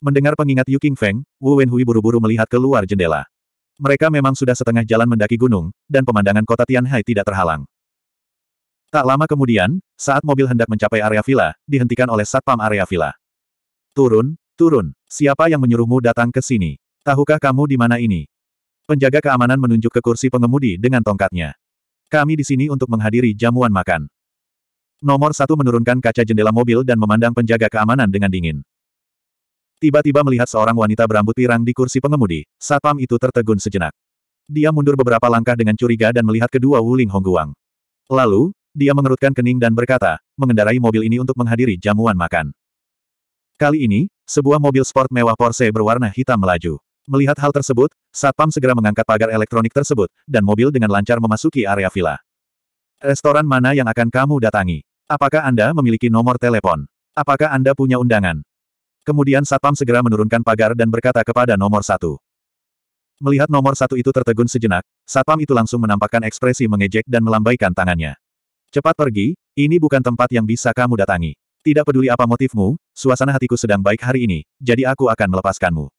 Mendengar pengingat Yu King Feng, Wu Wenhui buru-buru melihat keluar jendela. Mereka memang sudah setengah jalan mendaki gunung, dan pemandangan kota Tianhai tidak terhalang. Tak lama kemudian, saat mobil hendak mencapai area villa, dihentikan oleh satpam area villa. Turun, turun. Siapa yang menyuruhmu datang ke sini? Tahukah kamu di mana ini? Penjaga keamanan menunjuk ke kursi pengemudi dengan tongkatnya. Kami di sini untuk menghadiri jamuan makan. Nomor satu menurunkan kaca jendela mobil dan memandang penjaga keamanan dengan dingin. Tiba-tiba melihat seorang wanita berambut pirang di kursi pengemudi, satpam itu tertegun sejenak. Dia mundur beberapa langkah dengan curiga dan melihat kedua Wuling Hongguang. Lalu, dia mengerutkan kening dan berkata, mengendarai mobil ini untuk menghadiri jamuan makan. Kali ini, sebuah mobil sport mewah Porsche berwarna hitam melaju. Melihat hal tersebut, Satpam segera mengangkat pagar elektronik tersebut, dan mobil dengan lancar memasuki area villa. Restoran mana yang akan kamu datangi? Apakah Anda memiliki nomor telepon? Apakah Anda punya undangan? Kemudian Satpam segera menurunkan pagar dan berkata kepada nomor satu. Melihat nomor satu itu tertegun sejenak, Satpam itu langsung menampakkan ekspresi mengejek dan melambaikan tangannya. Cepat pergi, ini bukan tempat yang bisa kamu datangi. Tidak peduli apa motifmu, suasana hatiku sedang baik hari ini, jadi aku akan melepaskanmu.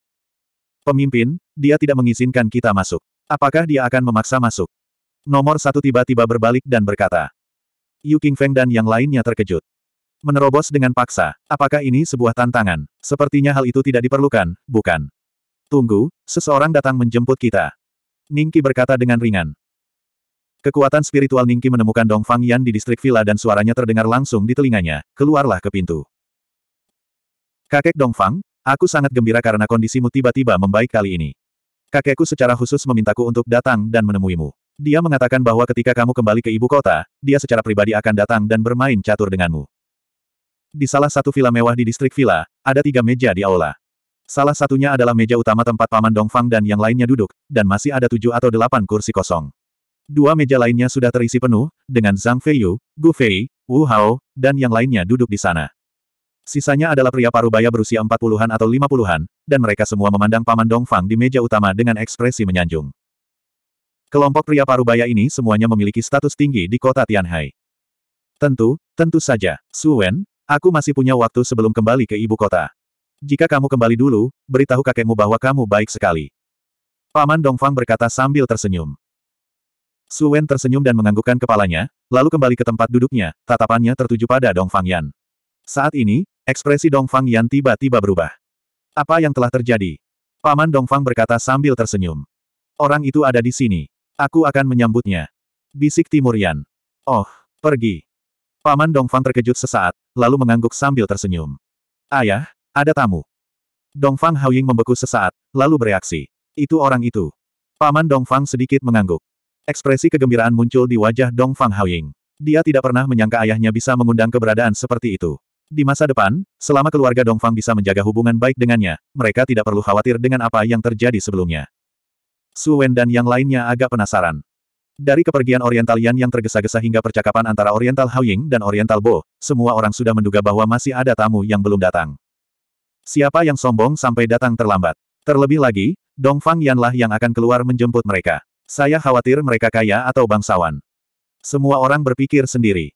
Pemimpin, dia tidak mengizinkan kita masuk. Apakah dia akan memaksa masuk? Nomor satu tiba-tiba berbalik dan berkata. Yu King Feng dan yang lainnya terkejut. Menerobos dengan paksa. Apakah ini sebuah tantangan? Sepertinya hal itu tidak diperlukan, bukan? Tunggu, seseorang datang menjemput kita. Ningki berkata dengan ringan. Kekuatan spiritual Ningki menemukan Dong Fang Yan di distrik villa dan suaranya terdengar langsung di telinganya. Keluarlah ke pintu. Kakek Dong Fang, aku sangat gembira karena kondisimu tiba-tiba membaik kali ini. Kakekku secara khusus memintaku untuk datang dan menemuimu. Dia mengatakan bahwa ketika kamu kembali ke ibu kota, dia secara pribadi akan datang dan bermain catur denganmu. Di salah satu villa mewah di distrik villa, ada tiga meja di aula. Salah satunya adalah meja utama tempat Paman Dongfang dan yang lainnya duduk, dan masih ada tujuh atau delapan kursi kosong. Dua meja lainnya sudah terisi penuh, dengan Zhang Feiyu, Gu Fei, Wu Hao, dan yang lainnya duduk di sana. Sisanya adalah pria parubaya berusia empat puluhan atau lima puluhan, dan mereka semua memandang Paman Dongfang di meja utama dengan ekspresi menyanjung. Kelompok pria parubaya ini semuanya memiliki status tinggi di kota Tianhai. Tentu, tentu saja, Su Wen, Aku masih punya waktu sebelum kembali ke ibu kota. Jika kamu kembali dulu, beritahu kakekmu bahwa kamu baik sekali. Paman Dongfang berkata sambil tersenyum. Su Wen tersenyum dan menganggukkan kepalanya, lalu kembali ke tempat duduknya, tatapannya tertuju pada Dongfang Yan. Saat ini, ekspresi Dongfang Yan tiba-tiba berubah. Apa yang telah terjadi? Paman Dongfang berkata sambil tersenyum. Orang itu ada di sini. Aku akan menyambutnya. Bisik Timur Yan. Oh, pergi. Paman Dongfang terkejut sesaat, lalu mengangguk sambil tersenyum. Ayah, ada tamu. Dongfang Haoying membeku sesaat, lalu bereaksi. Itu orang itu. Paman Dongfang sedikit mengangguk. Ekspresi kegembiraan muncul di wajah Dongfang Haoying. Dia tidak pernah menyangka ayahnya bisa mengundang keberadaan seperti itu. Di masa depan, selama keluarga Dongfang bisa menjaga hubungan baik dengannya, mereka tidak perlu khawatir dengan apa yang terjadi sebelumnya. Su Wen dan yang lainnya agak penasaran. Dari kepergian Oriental Yan yang tergesa-gesa hingga percakapan antara Oriental Haoying dan Oriental Bo, semua orang sudah menduga bahwa masih ada tamu yang belum datang. Siapa yang sombong sampai datang terlambat? Terlebih lagi, Dongfang Yanlah yang akan keluar menjemput mereka. Saya khawatir mereka kaya atau bangsawan. Semua orang berpikir sendiri.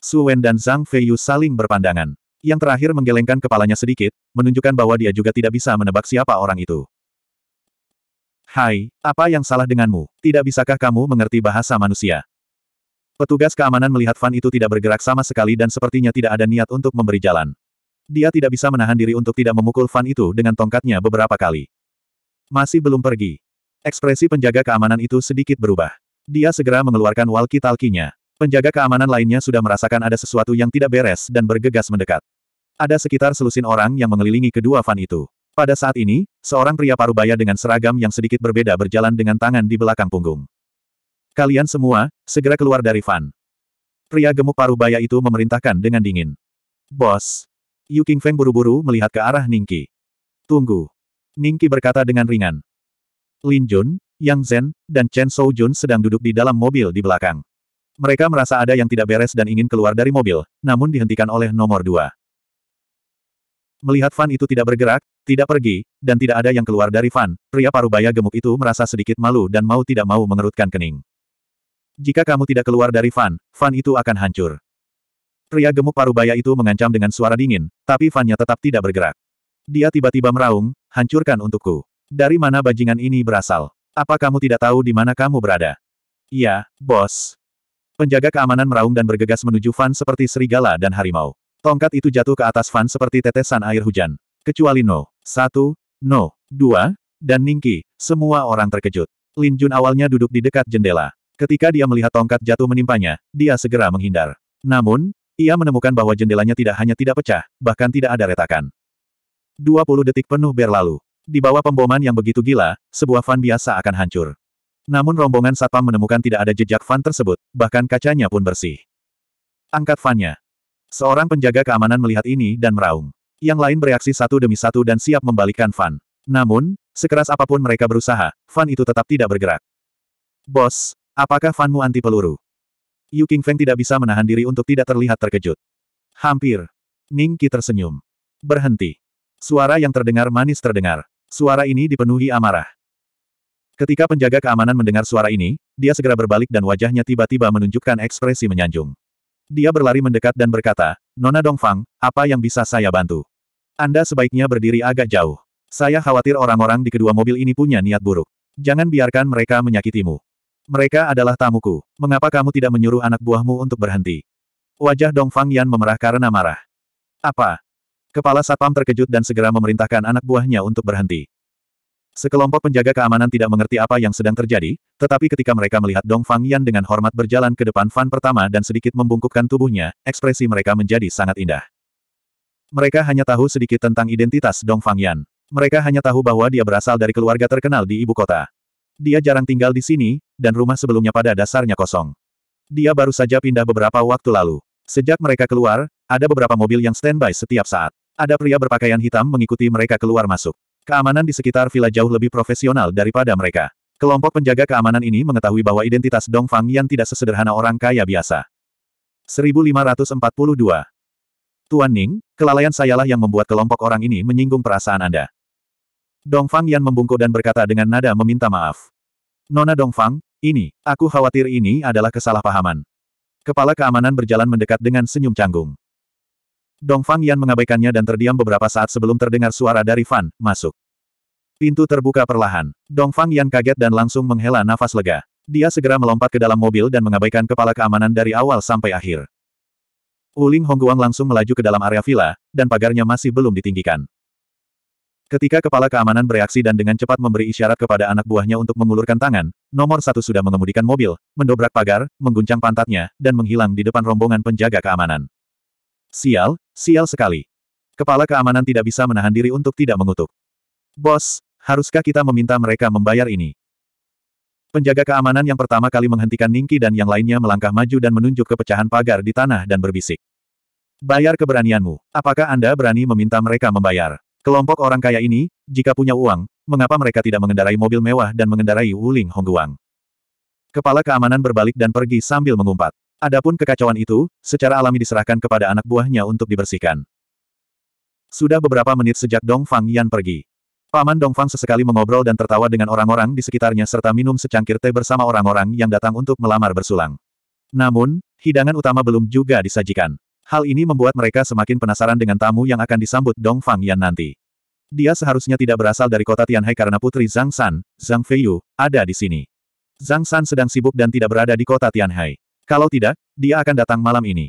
Su Wen dan Zhang Feiyu saling berpandangan. Yang terakhir menggelengkan kepalanya sedikit, menunjukkan bahwa dia juga tidak bisa menebak siapa orang itu. Hai, apa yang salah denganmu? Tidak bisakah kamu mengerti bahasa manusia? Petugas keamanan melihat Fan itu tidak bergerak sama sekali dan sepertinya tidak ada niat untuk memberi jalan. Dia tidak bisa menahan diri untuk tidak memukul Fan itu dengan tongkatnya beberapa kali. Masih belum pergi. Ekspresi penjaga keamanan itu sedikit berubah. Dia segera mengeluarkan walkie-talkie-nya. Penjaga keamanan lainnya sudah merasakan ada sesuatu yang tidak beres dan bergegas mendekat. Ada sekitar selusin orang yang mengelilingi kedua Fan itu. Pada saat ini, seorang pria parubaya dengan seragam yang sedikit berbeda berjalan dengan tangan di belakang punggung. Kalian semua, segera keluar dari van. Pria gemuk parubaya itu memerintahkan dengan dingin. Bos. Yu King Feng buru-buru melihat ke arah Ningki. Tunggu. Ningki berkata dengan ringan. Lin Jun, Yang Zhen, dan Chen Shou Jun sedang duduk di dalam mobil di belakang. Mereka merasa ada yang tidak beres dan ingin keluar dari mobil, namun dihentikan oleh nomor dua. Melihat Van itu tidak bergerak, tidak pergi, dan tidak ada yang keluar dari Van, pria parubaya gemuk itu merasa sedikit malu dan mau tidak mau mengerutkan kening. Jika kamu tidak keluar dari Van, Van itu akan hancur. Pria gemuk parubaya itu mengancam dengan suara dingin, tapi Vannya tetap tidak bergerak. Dia tiba-tiba meraung, hancurkan untukku. Dari mana bajingan ini berasal? Apa kamu tidak tahu di mana kamu berada? Iya, bos. Penjaga keamanan meraung dan bergegas menuju Van seperti serigala dan harimau. Tongkat itu jatuh ke atas Van seperti tetesan air hujan. Kecuali No. Satu, No. Dua, dan Ningki, semua orang terkejut. Lin Jun awalnya duduk di dekat jendela. Ketika dia melihat tongkat jatuh menimpanya, dia segera menghindar. Namun, ia menemukan bahwa jendelanya tidak hanya tidak pecah, bahkan tidak ada retakan. 20 detik penuh berlalu. Di bawah pemboman yang begitu gila, sebuah van biasa akan hancur. Namun rombongan satpam menemukan tidak ada jejak van tersebut, bahkan kacanya pun bersih. Angkat vannya. Seorang penjaga keamanan melihat ini dan meraung. Yang lain bereaksi satu demi satu dan siap membalikkan van. Namun, sekeras apa pun mereka berusaha, van itu tetap tidak bergerak. Bos, apakah vanmu anti peluru? Yu Feng tidak bisa menahan diri untuk tidak terlihat terkejut. Hampir. Ning Qi tersenyum. Berhenti. Suara yang terdengar manis terdengar. Suara ini dipenuhi amarah. Ketika penjaga keamanan mendengar suara ini, dia segera berbalik dan wajahnya tiba-tiba menunjukkan ekspresi menyanjung. Dia berlari mendekat dan berkata, Nona Dongfang, apa yang bisa saya bantu? Anda sebaiknya berdiri agak jauh. Saya khawatir orang-orang di kedua mobil ini punya niat buruk. Jangan biarkan mereka menyakitimu. Mereka adalah tamuku. Mengapa kamu tidak menyuruh anak buahmu untuk berhenti? Wajah Dong Fang Yan memerah karena marah. Apa? Kepala Satpam terkejut dan segera memerintahkan anak buahnya untuk berhenti. Sekelompok penjaga keamanan tidak mengerti apa yang sedang terjadi, tetapi ketika mereka melihat Dong Fang Yan dengan hormat berjalan ke depan van pertama dan sedikit membungkukkan tubuhnya, ekspresi mereka menjadi sangat indah. Mereka hanya tahu sedikit tentang identitas Dong Fang Yan. Mereka hanya tahu bahwa dia berasal dari keluarga terkenal di ibu kota. Dia jarang tinggal di sini, dan rumah sebelumnya pada dasarnya kosong. Dia baru saja pindah beberapa waktu lalu. Sejak mereka keluar, ada beberapa mobil yang standby setiap saat. Ada pria berpakaian hitam mengikuti mereka keluar masuk. Keamanan di sekitar villa jauh lebih profesional daripada mereka. Kelompok penjaga keamanan ini mengetahui bahwa identitas Dong Fang yang tidak sesederhana orang kaya biasa. 1542 Tuan Ning, kelalaian sayalah yang membuat kelompok orang ini menyinggung perasaan Anda. Dongfang Yan membungkuk dan berkata dengan nada meminta maaf. Nona Dongfang, ini, aku khawatir ini adalah kesalahpahaman. Kepala keamanan berjalan mendekat dengan senyum canggung. Dongfang Yan mengabaikannya dan terdiam beberapa saat sebelum terdengar suara dari Fan, masuk. Pintu terbuka perlahan. Dongfang Yan kaget dan langsung menghela nafas lega. Dia segera melompat ke dalam mobil dan mengabaikan kepala keamanan dari awal sampai akhir. Uling Hongguang langsung melaju ke dalam area villa, dan pagarnya masih belum ditinggikan. Ketika kepala keamanan bereaksi dan dengan cepat memberi isyarat kepada anak buahnya untuk mengulurkan tangan, nomor satu sudah mengemudikan mobil, mendobrak pagar, mengguncang pantatnya, dan menghilang di depan rombongan penjaga keamanan. Sial, sial sekali. Kepala keamanan tidak bisa menahan diri untuk tidak mengutuk. Bos, haruskah kita meminta mereka membayar ini? Penjaga keamanan yang pertama kali menghentikan Ningki dan yang lainnya melangkah maju dan menunjuk ke pecahan pagar di tanah dan berbisik. Bayar keberanianmu. Apakah Anda berani meminta mereka membayar? Kelompok orang kaya ini, jika punya uang, mengapa mereka tidak mengendarai mobil mewah dan mengendarai Wuling Hongguang? Kepala keamanan berbalik dan pergi sambil mengumpat. Adapun kekacauan itu, secara alami diserahkan kepada anak buahnya untuk dibersihkan. Sudah beberapa menit sejak Dong Fang Yan pergi. Paman Dong Fang sesekali mengobrol dan tertawa dengan orang-orang di sekitarnya serta minum secangkir teh bersama orang-orang yang datang untuk melamar bersulang. Namun, hidangan utama belum juga disajikan. Hal ini membuat mereka semakin penasaran dengan tamu yang akan disambut Dong Fang Yan nanti. Dia seharusnya tidak berasal dari kota Tianhai karena putri Zhang San, Zhang Feiyu, ada di sini. Zhang San sedang sibuk dan tidak berada di kota Tianhai. Kalau tidak, dia akan datang malam ini.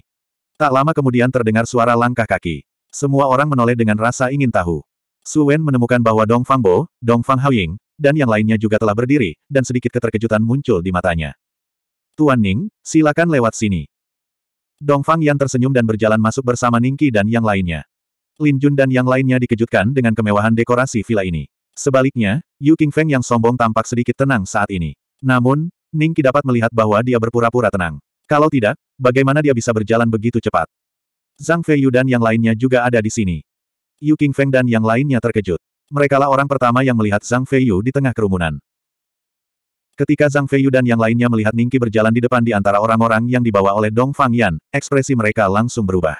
Tak lama kemudian terdengar suara langkah kaki. Semua orang menoleh dengan rasa ingin tahu. Su Wen menemukan bahwa Dong Fang Bo, Dong Fang Haoying, dan yang lainnya juga telah berdiri, dan sedikit keterkejutan muncul di matanya. Tuan Ning, silakan lewat sini. Dong Fang Yan tersenyum dan berjalan masuk bersama Ningki dan yang lainnya. Lin Jun dan yang lainnya dikejutkan dengan kemewahan dekorasi villa ini. Sebaliknya, Yu Feng yang sombong tampak sedikit tenang saat ini. Namun, Ningki dapat melihat bahwa dia berpura-pura tenang. Kalau tidak, bagaimana dia bisa berjalan begitu cepat? Zhang Feiyu dan yang lainnya juga ada di sini. Yu Feng dan yang lainnya terkejut. Merekalah orang pertama yang melihat Zhang Feiyu di tengah kerumunan. Ketika Zhang Feiyu dan yang lainnya melihat Ningki berjalan di depan di antara orang-orang yang dibawa oleh Dong Fang Yan, ekspresi mereka langsung berubah.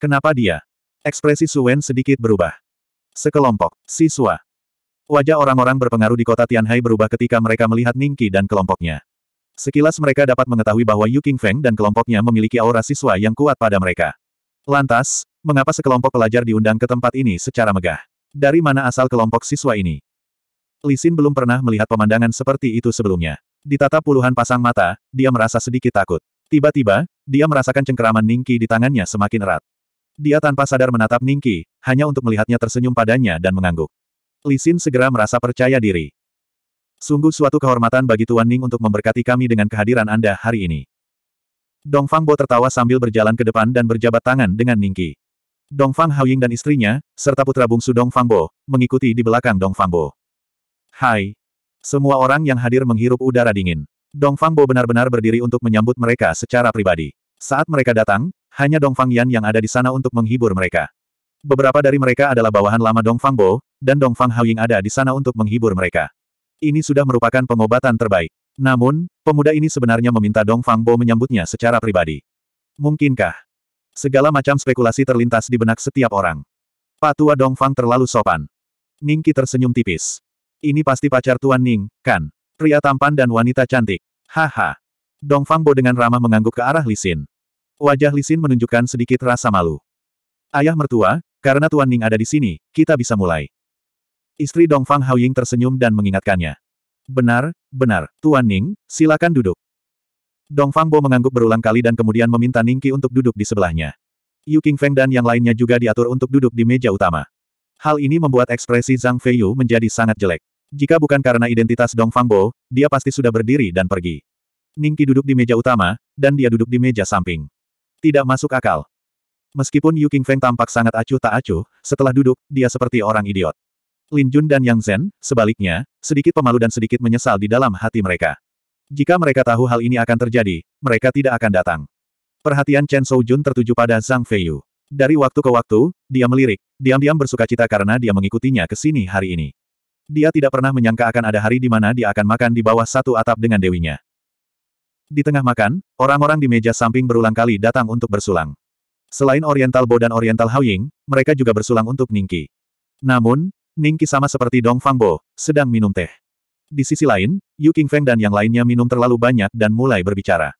Kenapa dia? Ekspresi Su Wen sedikit berubah. Sekelompok siswa. Wajah orang-orang berpengaruh di kota Tianhai berubah ketika mereka melihat Ningki dan kelompoknya. Sekilas mereka dapat mengetahui bahwa Yu Feng dan kelompoknya memiliki aura siswa yang kuat pada mereka. Lantas, Mengapa sekelompok pelajar diundang ke tempat ini secara megah? Dari mana asal kelompok siswa ini? Lisin belum pernah melihat pemandangan seperti itu sebelumnya. Ditatap puluhan pasang mata, dia merasa sedikit takut. Tiba-tiba, dia merasakan cengkeraman Ningki di tangannya semakin erat. Dia tanpa sadar menatap Ningki, hanya untuk melihatnya tersenyum padanya dan mengangguk. Lisin segera merasa percaya diri. Sungguh suatu kehormatan bagi Tuan Ning untuk memberkati kami dengan kehadiran Anda hari ini. Dong Fang Bo tertawa sambil berjalan ke depan dan berjabat tangan dengan Ningki. Dong Fang Haoying dan istrinya, serta putra bungsu Dong Fang Bo, mengikuti di belakang Dong Fang Bo. Hai! Semua orang yang hadir menghirup udara dingin. Dong Fang Bo benar-benar berdiri untuk menyambut mereka secara pribadi. Saat mereka datang, hanya Dong Fang Yan yang ada di sana untuk menghibur mereka. Beberapa dari mereka adalah bawahan lama Dong Fang Bo, dan Dong Fang Haoying ada di sana untuk menghibur mereka. Ini sudah merupakan pengobatan terbaik. Namun, pemuda ini sebenarnya meminta Dong Fang Bo menyambutnya secara pribadi. Mungkinkah? Segala macam spekulasi terlintas di benak setiap orang. Pak Tua Dongfang terlalu sopan. Ningki tersenyum tipis. Ini pasti pacar Tuan Ning, kan? Pria tampan dan wanita cantik. Haha. Dongfang Bo dengan ramah mengangguk ke arah Lisin. Wajah Lisin menunjukkan sedikit rasa malu. Ayah mertua, karena Tuan Ning ada di sini, kita bisa mulai. Istri Dongfang Haoying tersenyum dan mengingatkannya. Benar, benar, Tuan Ning, silakan duduk. Dong Fang Bo mengangguk berulang kali dan kemudian meminta Ningki untuk duduk di sebelahnya. Yu Feng dan yang lainnya juga diatur untuk duduk di meja utama. Hal ini membuat ekspresi Zhang Feiyu menjadi sangat jelek. Jika bukan karena identitas Dong Fang Bo, dia pasti sudah berdiri dan pergi. Ningki duduk di meja utama, dan dia duduk di meja samping. Tidak masuk akal. Meskipun Yu Feng tampak sangat acuh tak acuh, setelah duduk, dia seperti orang idiot. Lin Jun dan Yang Zhen, sebaliknya, sedikit pemalu dan sedikit menyesal di dalam hati mereka. Jika mereka tahu hal ini akan terjadi, mereka tidak akan datang. Perhatian Chen Jun tertuju pada Zhang Feiyu. Dari waktu ke waktu, dia melirik, diam-diam bersukacita karena dia mengikutinya ke sini hari ini. Dia tidak pernah menyangka akan ada hari di mana dia akan makan di bawah satu atap dengan dewinya. Di tengah makan, orang-orang di meja samping berulang kali datang untuk bersulang. Selain Oriental Bo dan Oriental Haoying, mereka juga bersulang untuk Ningki. Namun, Ningki sama seperti Dong Fang Bo, sedang minum teh. Di sisi lain, Yu Qingfeng dan yang lainnya minum terlalu banyak dan mulai berbicara.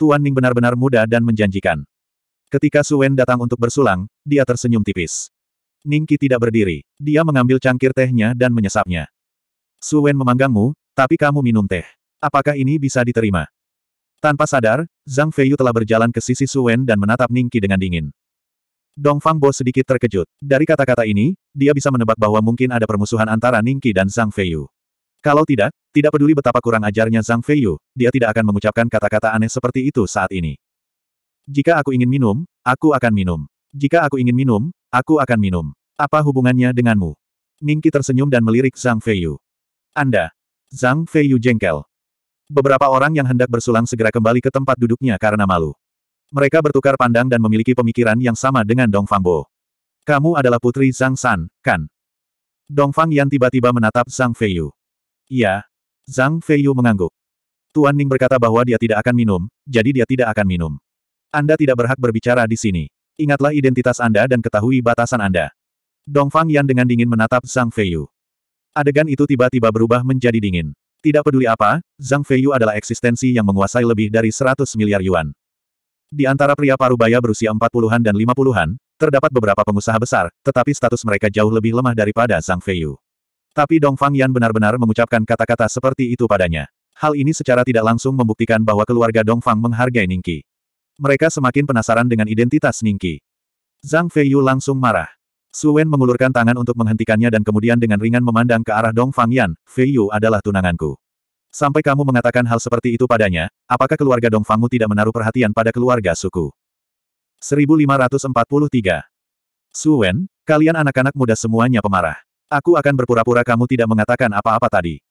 Tuan Ning benar-benar muda dan menjanjikan. Ketika Su Wen datang untuk bersulang, dia tersenyum tipis. Ningki tidak berdiri. Dia mengambil cangkir tehnya dan menyesapnya. Su Wen memanggangmu, tapi kamu minum teh. Apakah ini bisa diterima? Tanpa sadar, Zhang Feiyu telah berjalan ke sisi Su Wen dan menatap Ningki dengan dingin. Dong Fang Bo sedikit terkejut. Dari kata-kata ini, dia bisa menebak bahwa mungkin ada permusuhan antara Ningki dan Zhang Feiyu. Kalau tidak, tidak peduli betapa kurang ajarnya Zhang Feiyu, dia tidak akan mengucapkan kata-kata aneh seperti itu saat ini. Jika aku ingin minum, aku akan minum. Jika aku ingin minum, aku akan minum. Apa hubungannya denganmu? Ningki tersenyum dan melirik Zhang Feiyu. Anda. Zhang Feiyu jengkel. Beberapa orang yang hendak bersulang segera kembali ke tempat duduknya karena malu. Mereka bertukar pandang dan memiliki pemikiran yang sama dengan Dong Fangbo. Kamu adalah putri Zhang San, kan? Dong Fang Yan tiba-tiba menatap Zhang Feiyu. Iya. Zhang Feiyu mengangguk. Tuan Ning berkata bahwa dia tidak akan minum, jadi dia tidak akan minum. Anda tidak berhak berbicara di sini. Ingatlah identitas Anda dan ketahui batasan Anda. Dong Fang Yan dengan dingin menatap Zhang Feiyu. Adegan itu tiba-tiba berubah menjadi dingin. Tidak peduli apa, Zhang Feiyu adalah eksistensi yang menguasai lebih dari 100 miliar yuan. Di antara pria parubaya berusia 40-an dan 50-an, terdapat beberapa pengusaha besar, tetapi status mereka jauh lebih lemah daripada Zhang Feiyu. Tapi Dong Fang Yan benar-benar mengucapkan kata-kata seperti itu padanya. Hal ini secara tidak langsung membuktikan bahwa keluarga Dong Fang menghargai Ningqi. Mereka semakin penasaran dengan identitas Ningqi. Zhang Feiyu langsung marah. Su Wen mengulurkan tangan untuk menghentikannya dan kemudian dengan ringan memandang ke arah Dong Fang Yan, Feiyu adalah tunanganku. Sampai kamu mengatakan hal seperti itu padanya, apakah keluarga Dong Fangmu tidak menaruh perhatian pada keluarga suku? 1543. Su Wen, kalian anak-anak muda semuanya pemarah. Aku akan berpura-pura kamu tidak mengatakan apa-apa tadi.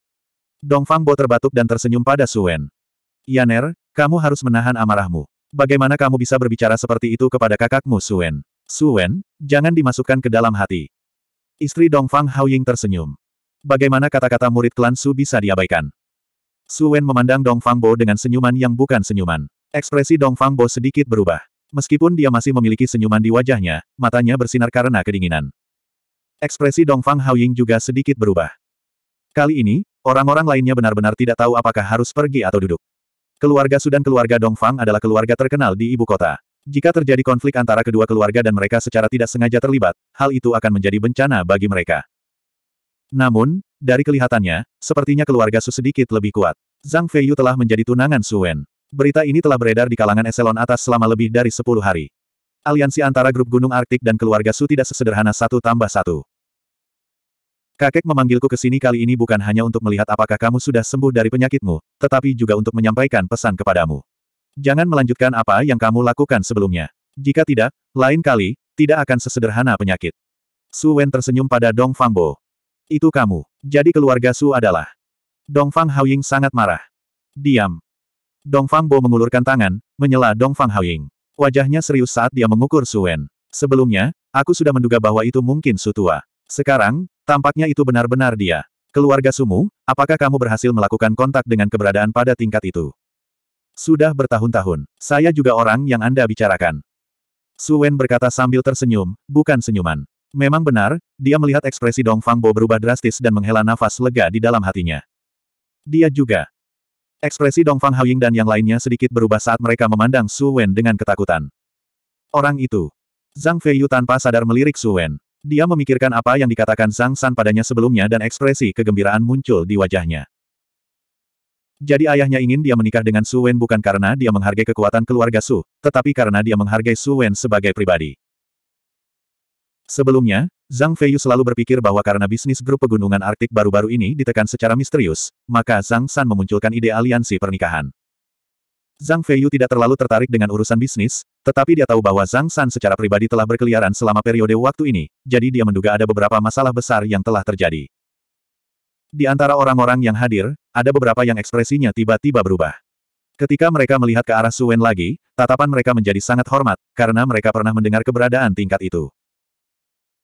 Dong Fang Bo terbatuk dan tersenyum pada Su Wen. Yaner, kamu harus menahan amarahmu. Bagaimana kamu bisa berbicara seperti itu kepada kakakmu Su Wen? Su Wen, jangan dimasukkan ke dalam hati. Istri Dong Fang Haoying tersenyum. Bagaimana kata-kata murid klan Su bisa diabaikan? Su Wen memandang Dong Fang Bo dengan senyuman yang bukan senyuman. Ekspresi Dong Fang Bo sedikit berubah. Meskipun dia masih memiliki senyuman di wajahnya, matanya bersinar karena kedinginan. Ekspresi Dong Fang Haoying juga sedikit berubah. Kali ini, orang-orang lainnya benar-benar tidak tahu apakah harus pergi atau duduk. Keluarga Su dan keluarga Dong Fang adalah keluarga terkenal di ibu kota. Jika terjadi konflik antara kedua keluarga dan mereka secara tidak sengaja terlibat, hal itu akan menjadi bencana bagi mereka. Namun, dari kelihatannya, sepertinya keluarga Su sedikit lebih kuat. Zhang Feiyu telah menjadi tunangan Su Wen. Berita ini telah beredar di kalangan eselon atas selama lebih dari 10 hari. Aliansi antara grup Gunung Arktik dan keluarga Su tidak sesederhana satu tambah satu. Kakek memanggilku ke sini kali ini bukan hanya untuk melihat apakah kamu sudah sembuh dari penyakitmu, tetapi juga untuk menyampaikan pesan kepadamu. Jangan melanjutkan apa yang kamu lakukan sebelumnya. Jika tidak, lain kali, tidak akan sesederhana penyakit. Su Wen tersenyum pada Dong Fangbo. Itu kamu. Jadi keluarga Su adalah. Dong Fang Haoying sangat marah. Diam. Dong Fangbo mengulurkan tangan, menyela Dong Fang Haoying. Wajahnya serius saat dia mengukur Su Wen. Sebelumnya, aku sudah menduga bahwa itu mungkin Su tua. Sekarang, tampaknya itu benar-benar dia. Keluarga Sumu, apakah kamu berhasil melakukan kontak dengan keberadaan pada tingkat itu? Sudah bertahun-tahun. Saya juga orang yang Anda bicarakan. Su Wen berkata sambil tersenyum, bukan senyuman. Memang benar, dia melihat ekspresi Dong Fangbo berubah drastis dan menghela nafas lega di dalam hatinya. Dia juga. Ekspresi Dong Fang Haoying dan yang lainnya sedikit berubah saat mereka memandang Su Wen dengan ketakutan. Orang itu. Zhang Feiyu tanpa sadar melirik Su Wen. Dia memikirkan apa yang dikatakan Zhang San padanya sebelumnya dan ekspresi kegembiraan muncul di wajahnya. Jadi ayahnya ingin dia menikah dengan Su Wen bukan karena dia menghargai kekuatan keluarga Su, tetapi karena dia menghargai Su Wen sebagai pribadi. Sebelumnya, Zhang Feiyu selalu berpikir bahwa karena bisnis grup pegunungan Arktik baru-baru ini ditekan secara misterius, maka Zhang San memunculkan ide aliansi pernikahan. Zhang Feiyu tidak terlalu tertarik dengan urusan bisnis, tetapi dia tahu bahwa Zhang San secara pribadi telah berkeliaran selama periode waktu ini, jadi dia menduga ada beberapa masalah besar yang telah terjadi. Di antara orang-orang yang hadir, ada beberapa yang ekspresinya tiba-tiba berubah. Ketika mereka melihat ke arah Su Wen lagi, tatapan mereka menjadi sangat hormat, karena mereka pernah mendengar keberadaan tingkat itu.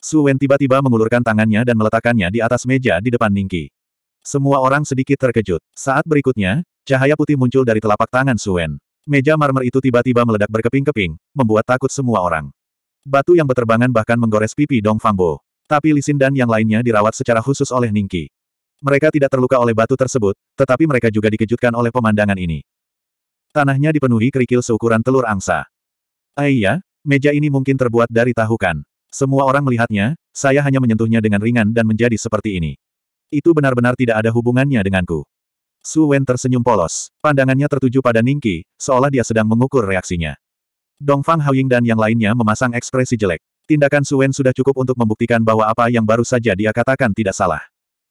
Su Wen tiba-tiba mengulurkan tangannya dan meletakkannya di atas meja di depan Ningki. Semua orang sedikit terkejut. Saat berikutnya, cahaya putih muncul dari telapak tangan Su Wen. Meja marmer itu tiba-tiba meledak berkeping-keping, membuat takut semua orang. Batu yang beterbangan bahkan menggores pipi Dong Fangbo. Tapi Lisin dan yang lainnya dirawat secara khusus oleh Ningki. Mereka tidak terluka oleh batu tersebut, tetapi mereka juga dikejutkan oleh pemandangan ini. Tanahnya dipenuhi kerikil seukuran telur angsa. Ah iya, meja ini mungkin terbuat dari tahu kan. Semua orang melihatnya, saya hanya menyentuhnya dengan ringan dan menjadi seperti ini. Itu benar-benar tidak ada hubungannya denganku. Su Wen tersenyum polos. Pandangannya tertuju pada Ningki, seolah dia sedang mengukur reaksinya. Dong Fang Haoying dan yang lainnya memasang ekspresi jelek. Tindakan Su Wen sudah cukup untuk membuktikan bahwa apa yang baru saja dia katakan tidak salah.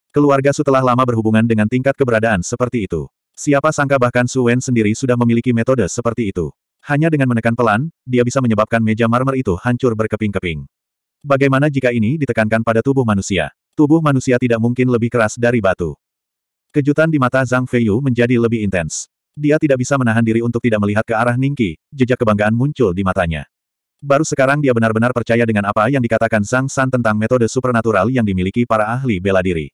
Keluarga Su telah lama berhubungan dengan tingkat keberadaan seperti itu. Siapa sangka bahkan Su Wen sendiri sudah memiliki metode seperti itu. Hanya dengan menekan pelan, dia bisa menyebabkan meja marmer itu hancur berkeping-keping. Bagaimana jika ini ditekankan pada tubuh manusia? Tubuh manusia tidak mungkin lebih keras dari batu. Kejutan di mata Zhang Feiyu menjadi lebih intens. Dia tidak bisa menahan diri untuk tidak melihat ke arah Ningqi, jejak kebanggaan muncul di matanya. Baru sekarang dia benar-benar percaya dengan apa yang dikatakan Zhang San tentang metode supernatural yang dimiliki para ahli bela diri.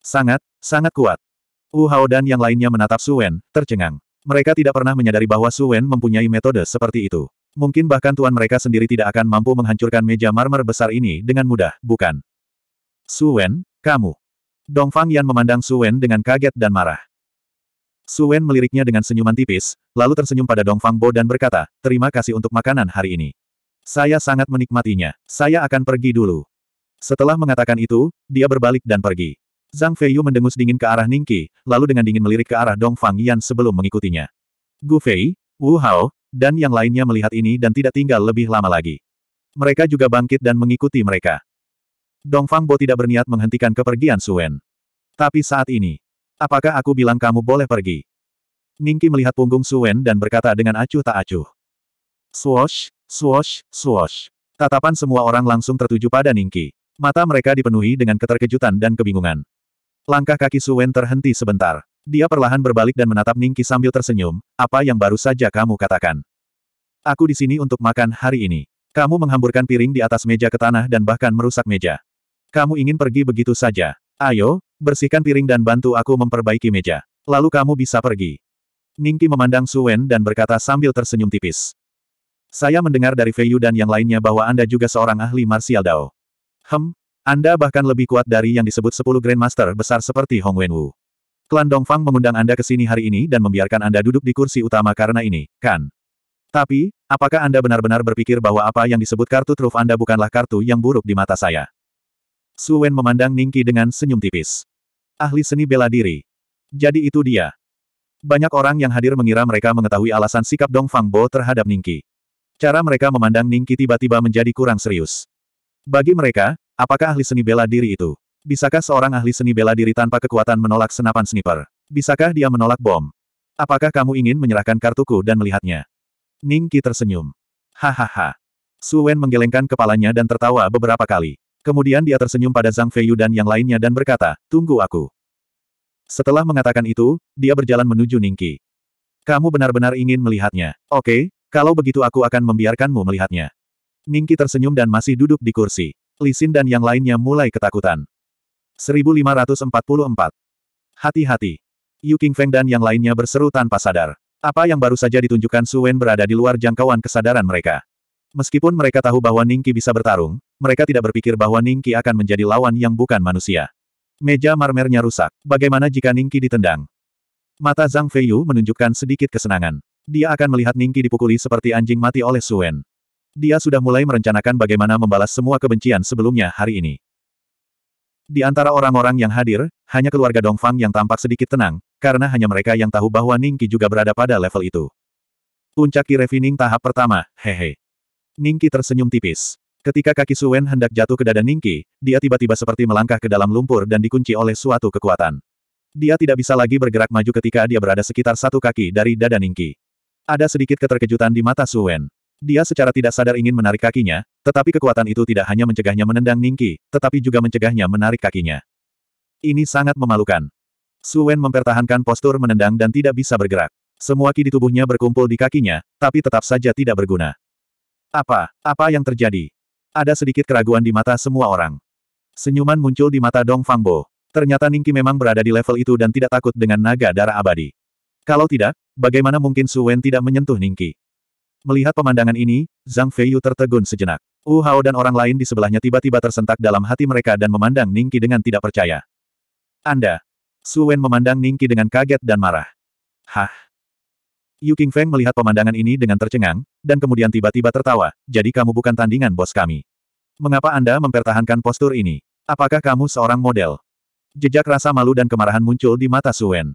Sangat, sangat kuat. Wu Hao dan yang lainnya menatap Su Wen, tercengang. Mereka tidak pernah menyadari bahwa Su Wen mempunyai metode seperti itu. Mungkin bahkan tuan mereka sendiri tidak akan mampu menghancurkan meja marmer besar ini dengan mudah, bukan? Su Wen, kamu. Dong Fang Yan memandang Su Wen dengan kaget dan marah. Su Wen meliriknya dengan senyuman tipis, lalu tersenyum pada Dong Fang Bo dan berkata, terima kasih untuk makanan hari ini. Saya sangat menikmatinya. Saya akan pergi dulu. Setelah mengatakan itu, dia berbalik dan pergi. Zhang Feiyu mendengus dingin ke arah Ningqi, lalu dengan dingin melirik ke arah Dong Fang Yan sebelum mengikutinya. Gu Fei, Wu Hao, dan yang lainnya melihat ini dan tidak tinggal lebih lama lagi. Mereka juga bangkit dan mengikuti mereka. Dong Fang Bo tidak berniat menghentikan kepergian Su Wen. Tapi saat ini, apakah aku bilang kamu boleh pergi? Ningqi melihat punggung Su Wen dan berkata dengan acuh tak acuh. Swoosh, swoosh, swoosh. Tatapan semua orang langsung tertuju pada Ningqi. Mata mereka dipenuhi dengan keterkejutan dan kebingungan. Langkah kaki Su Wen terhenti sebentar. Dia perlahan berbalik dan menatap Ningki sambil tersenyum, apa yang baru saja kamu katakan? Aku di sini untuk makan hari ini. Kamu menghamburkan piring di atas meja ke tanah dan bahkan merusak meja. Kamu ingin pergi begitu saja. Ayo, bersihkan piring dan bantu aku memperbaiki meja. Lalu kamu bisa pergi. Ningki memandang Su Wen dan berkata sambil tersenyum tipis. Saya mendengar dari Fei Yu dan yang lainnya bahwa Anda juga seorang ahli martial Dao. Hem, anda bahkan lebih kuat dari yang disebut 10 Grandmaster besar seperti Hong Wenwu. Klan Dongfang mengundang Anda ke sini hari ini dan membiarkan Anda duduk di kursi utama karena ini, kan? Tapi, apakah Anda benar-benar berpikir bahwa apa yang disebut kartu truf Anda bukanlah kartu yang buruk di mata saya? Su Wen memandang Ningki dengan senyum tipis. Ahli seni bela diri. Jadi itu dia. Banyak orang yang hadir mengira mereka mengetahui alasan sikap Dong Fang Bo terhadap Ningki. Cara mereka memandang Ningki tiba-tiba menjadi kurang serius. Bagi mereka, apakah ahli seni bela diri itu? Bisakah seorang ahli seni bela diri tanpa kekuatan menolak senapan sniper? Bisakah dia menolak bom? Apakah kamu ingin menyerahkan kartuku dan melihatnya? Ning Qi tersenyum. Hahaha. Su Wen menggelengkan kepalanya dan tertawa beberapa kali. Kemudian dia tersenyum pada Zhang Feiyu dan yang lainnya dan berkata, tunggu aku. Setelah mengatakan itu, dia berjalan menuju Ning Qi. Kamu benar-benar ingin melihatnya. Oke, kalau begitu aku akan membiarkanmu melihatnya. Ning Qi tersenyum dan masih duduk di kursi. Li Xin dan yang lainnya mulai ketakutan. 1544. Hati-hati. Yu Qingfeng dan yang lainnya berseru tanpa sadar. Apa yang baru saja ditunjukkan Su Wen berada di luar jangkauan kesadaran mereka. Meskipun mereka tahu bahwa Ningki bisa bertarung, mereka tidak berpikir bahwa Ningki akan menjadi lawan yang bukan manusia. Meja marmernya rusak. Bagaimana jika Ningki ditendang? Mata Zhang Feiyu menunjukkan sedikit kesenangan. Dia akan melihat Ningki dipukuli seperti anjing mati oleh Su Wen. Dia sudah mulai merencanakan bagaimana membalas semua kebencian sebelumnya hari ini. Di antara orang-orang yang hadir, hanya keluarga Dongfang yang tampak sedikit tenang, karena hanya mereka yang tahu bahwa Ningki juga berada pada level itu. Puncak Refining tahap pertama, hehe. Ningki tersenyum tipis. Ketika kaki Suen hendak jatuh ke dada Ningki, dia tiba-tiba seperti melangkah ke dalam lumpur dan dikunci oleh suatu kekuatan. Dia tidak bisa lagi bergerak maju ketika dia berada sekitar satu kaki dari dada Ningki. Ada sedikit keterkejutan di mata Suen. Dia secara tidak sadar ingin menarik kakinya, tetapi kekuatan itu tidak hanya mencegahnya menendang Ningki, tetapi juga mencegahnya menarik kakinya. Ini sangat memalukan. Su Wen mempertahankan postur menendang dan tidak bisa bergerak. Semua ki di tubuhnya berkumpul di kakinya, tapi tetap saja tidak berguna. Apa? Apa yang terjadi? Ada sedikit keraguan di mata semua orang. Senyuman muncul di mata Dong Fangbo. Ternyata Ningki memang berada di level itu dan tidak takut dengan naga darah abadi. Kalau tidak, bagaimana mungkin Su Wen tidak menyentuh Ningki? Melihat pemandangan ini, Zhang Feiyu tertegun sejenak. Wu Hao dan orang lain di sebelahnya tiba-tiba tersentak dalam hati mereka dan memandang Ningki dengan tidak percaya. Anda, Su Wen memandang Ningki dengan kaget dan marah. Hah? Yu Qingfeng melihat pemandangan ini dengan tercengang, dan kemudian tiba-tiba tertawa, jadi kamu bukan tandingan bos kami. Mengapa Anda mempertahankan postur ini? Apakah kamu seorang model? Jejak rasa malu dan kemarahan muncul di mata Su Wen.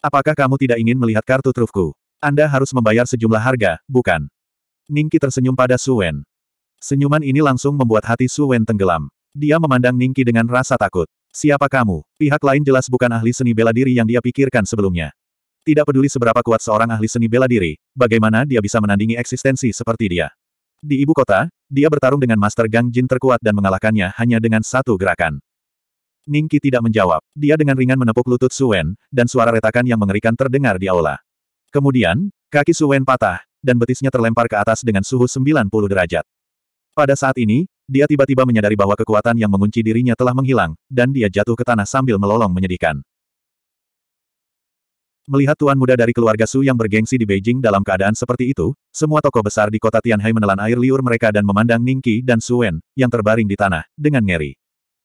Apakah kamu tidak ingin melihat kartu trufku? Anda harus membayar sejumlah harga, bukan? Ningki tersenyum pada Su Wen. Senyuman ini langsung membuat hati Su Wen tenggelam. Dia memandang Ningki dengan rasa takut. Siapa kamu? Pihak lain jelas bukan ahli seni bela diri yang dia pikirkan sebelumnya. Tidak peduli seberapa kuat seorang ahli seni bela diri, bagaimana dia bisa menandingi eksistensi seperti dia. Di ibu kota, dia bertarung dengan Master Gang Jin terkuat dan mengalahkannya hanya dengan satu gerakan. Ningki tidak menjawab. Dia dengan ringan menepuk lutut Suen, dan suara retakan yang mengerikan terdengar di aula. Kemudian, kaki Suen patah, dan betisnya terlempar ke atas dengan suhu 90 derajat. Pada saat ini, dia tiba-tiba menyadari bahwa kekuatan yang mengunci dirinya telah menghilang, dan dia jatuh ke tanah sambil melolong menyedihkan. Melihat tuan muda dari keluarga Su yang bergengsi di Beijing dalam keadaan seperti itu, semua tokoh besar di kota Tianhai menelan air liur mereka dan memandang Ningqi dan Su Wen, yang terbaring di tanah, dengan ngeri.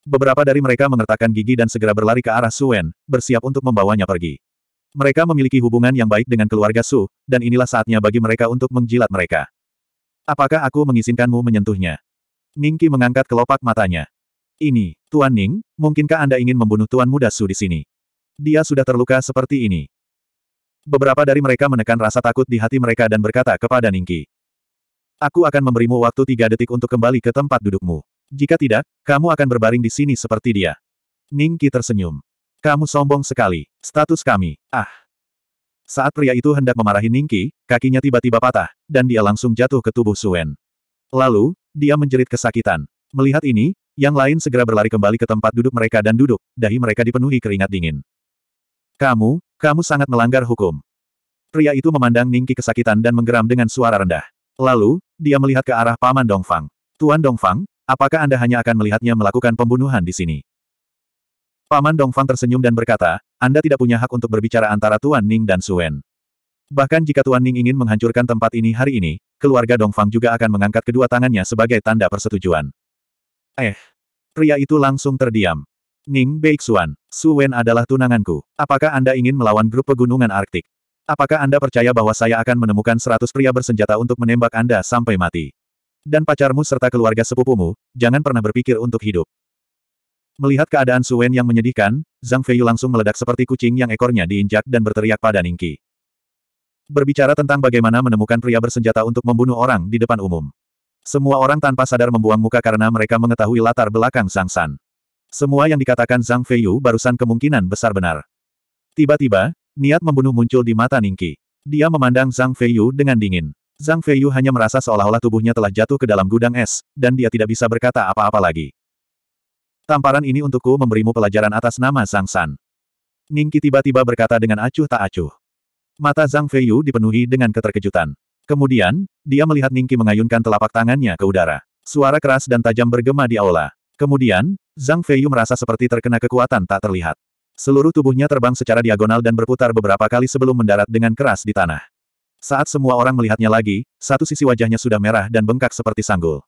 Beberapa dari mereka mengertakkan gigi dan segera berlari ke arah Su Wen, bersiap untuk membawanya pergi. Mereka memiliki hubungan yang baik dengan keluarga Su, dan inilah saatnya bagi mereka untuk menjilat mereka. Apakah aku mengizinkanmu menyentuhnya? Ningki mengangkat kelopak matanya. Ini, Tuan Ning, mungkinkah Anda ingin membunuh Tuan Muda Su di sini? Dia sudah terluka seperti ini. Beberapa dari mereka menekan rasa takut di hati mereka dan berkata kepada Ningki. Aku akan memberimu waktu tiga detik untuk kembali ke tempat dudukmu. Jika tidak, kamu akan berbaring di sini seperti dia. Ningki tersenyum. Kamu sombong sekali. Status kami. Ah. Saat pria itu hendak memarahi Ningki, kakinya tiba-tiba patah, dan dia langsung jatuh ke tubuh Suen. Lalu, dia menjerit kesakitan. Melihat ini, yang lain segera berlari kembali ke tempat duduk mereka dan duduk, dahi mereka dipenuhi keringat dingin. Kamu, kamu sangat melanggar hukum. Pria itu memandang Ningki kesakitan dan menggeram dengan suara rendah. Lalu, dia melihat ke arah Paman Dongfang. Tuan Dongfang, apakah Anda hanya akan melihatnya melakukan pembunuhan di sini? Paman Dongfang tersenyum dan berkata, Anda tidak punya hak untuk berbicara antara Tuan Ning dan Suen. Bahkan jika Tuan Ning ingin menghancurkan tempat ini hari ini, keluarga Dongfang juga akan mengangkat kedua tangannya sebagai tanda persetujuan. Eh, pria itu langsung terdiam. Ning Beixuan, Su Wen adalah tunanganku. Apakah Anda ingin melawan grup pegunungan Arktik? Apakah Anda percaya bahwa saya akan menemukan seratus pria bersenjata untuk menembak Anda sampai mati? Dan pacarmu serta keluarga sepupumu, jangan pernah berpikir untuk hidup. Melihat keadaan Suen yang menyedihkan, Zhang Feiyu langsung meledak seperti kucing yang ekornya diinjak dan berteriak pada Ningqi. Berbicara tentang bagaimana menemukan pria bersenjata untuk membunuh orang di depan umum. Semua orang tanpa sadar membuang muka karena mereka mengetahui latar belakang Zhang San. Semua yang dikatakan Zhang Feiyu barusan kemungkinan besar benar. Tiba-tiba, niat membunuh muncul di mata Ningqi. Dia memandang Zhang Feiyu dengan dingin. Zhang Feiyu hanya merasa seolah-olah tubuhnya telah jatuh ke dalam gudang es, dan dia tidak bisa berkata apa-apa lagi. Tamparan ini untukku memberimu pelajaran atas nama Zhang San. Ningqi tiba-tiba berkata dengan acuh tak acuh. Mata Zhang Feiyu dipenuhi dengan keterkejutan. Kemudian, dia melihat Ningqi mengayunkan telapak tangannya ke udara. Suara keras dan tajam bergema di aula. Kemudian, Zhang Feiyu merasa seperti terkena kekuatan tak terlihat. Seluruh tubuhnya terbang secara diagonal dan berputar beberapa kali sebelum mendarat dengan keras di tanah. Saat semua orang melihatnya lagi, satu sisi wajahnya sudah merah dan bengkak seperti sanggul.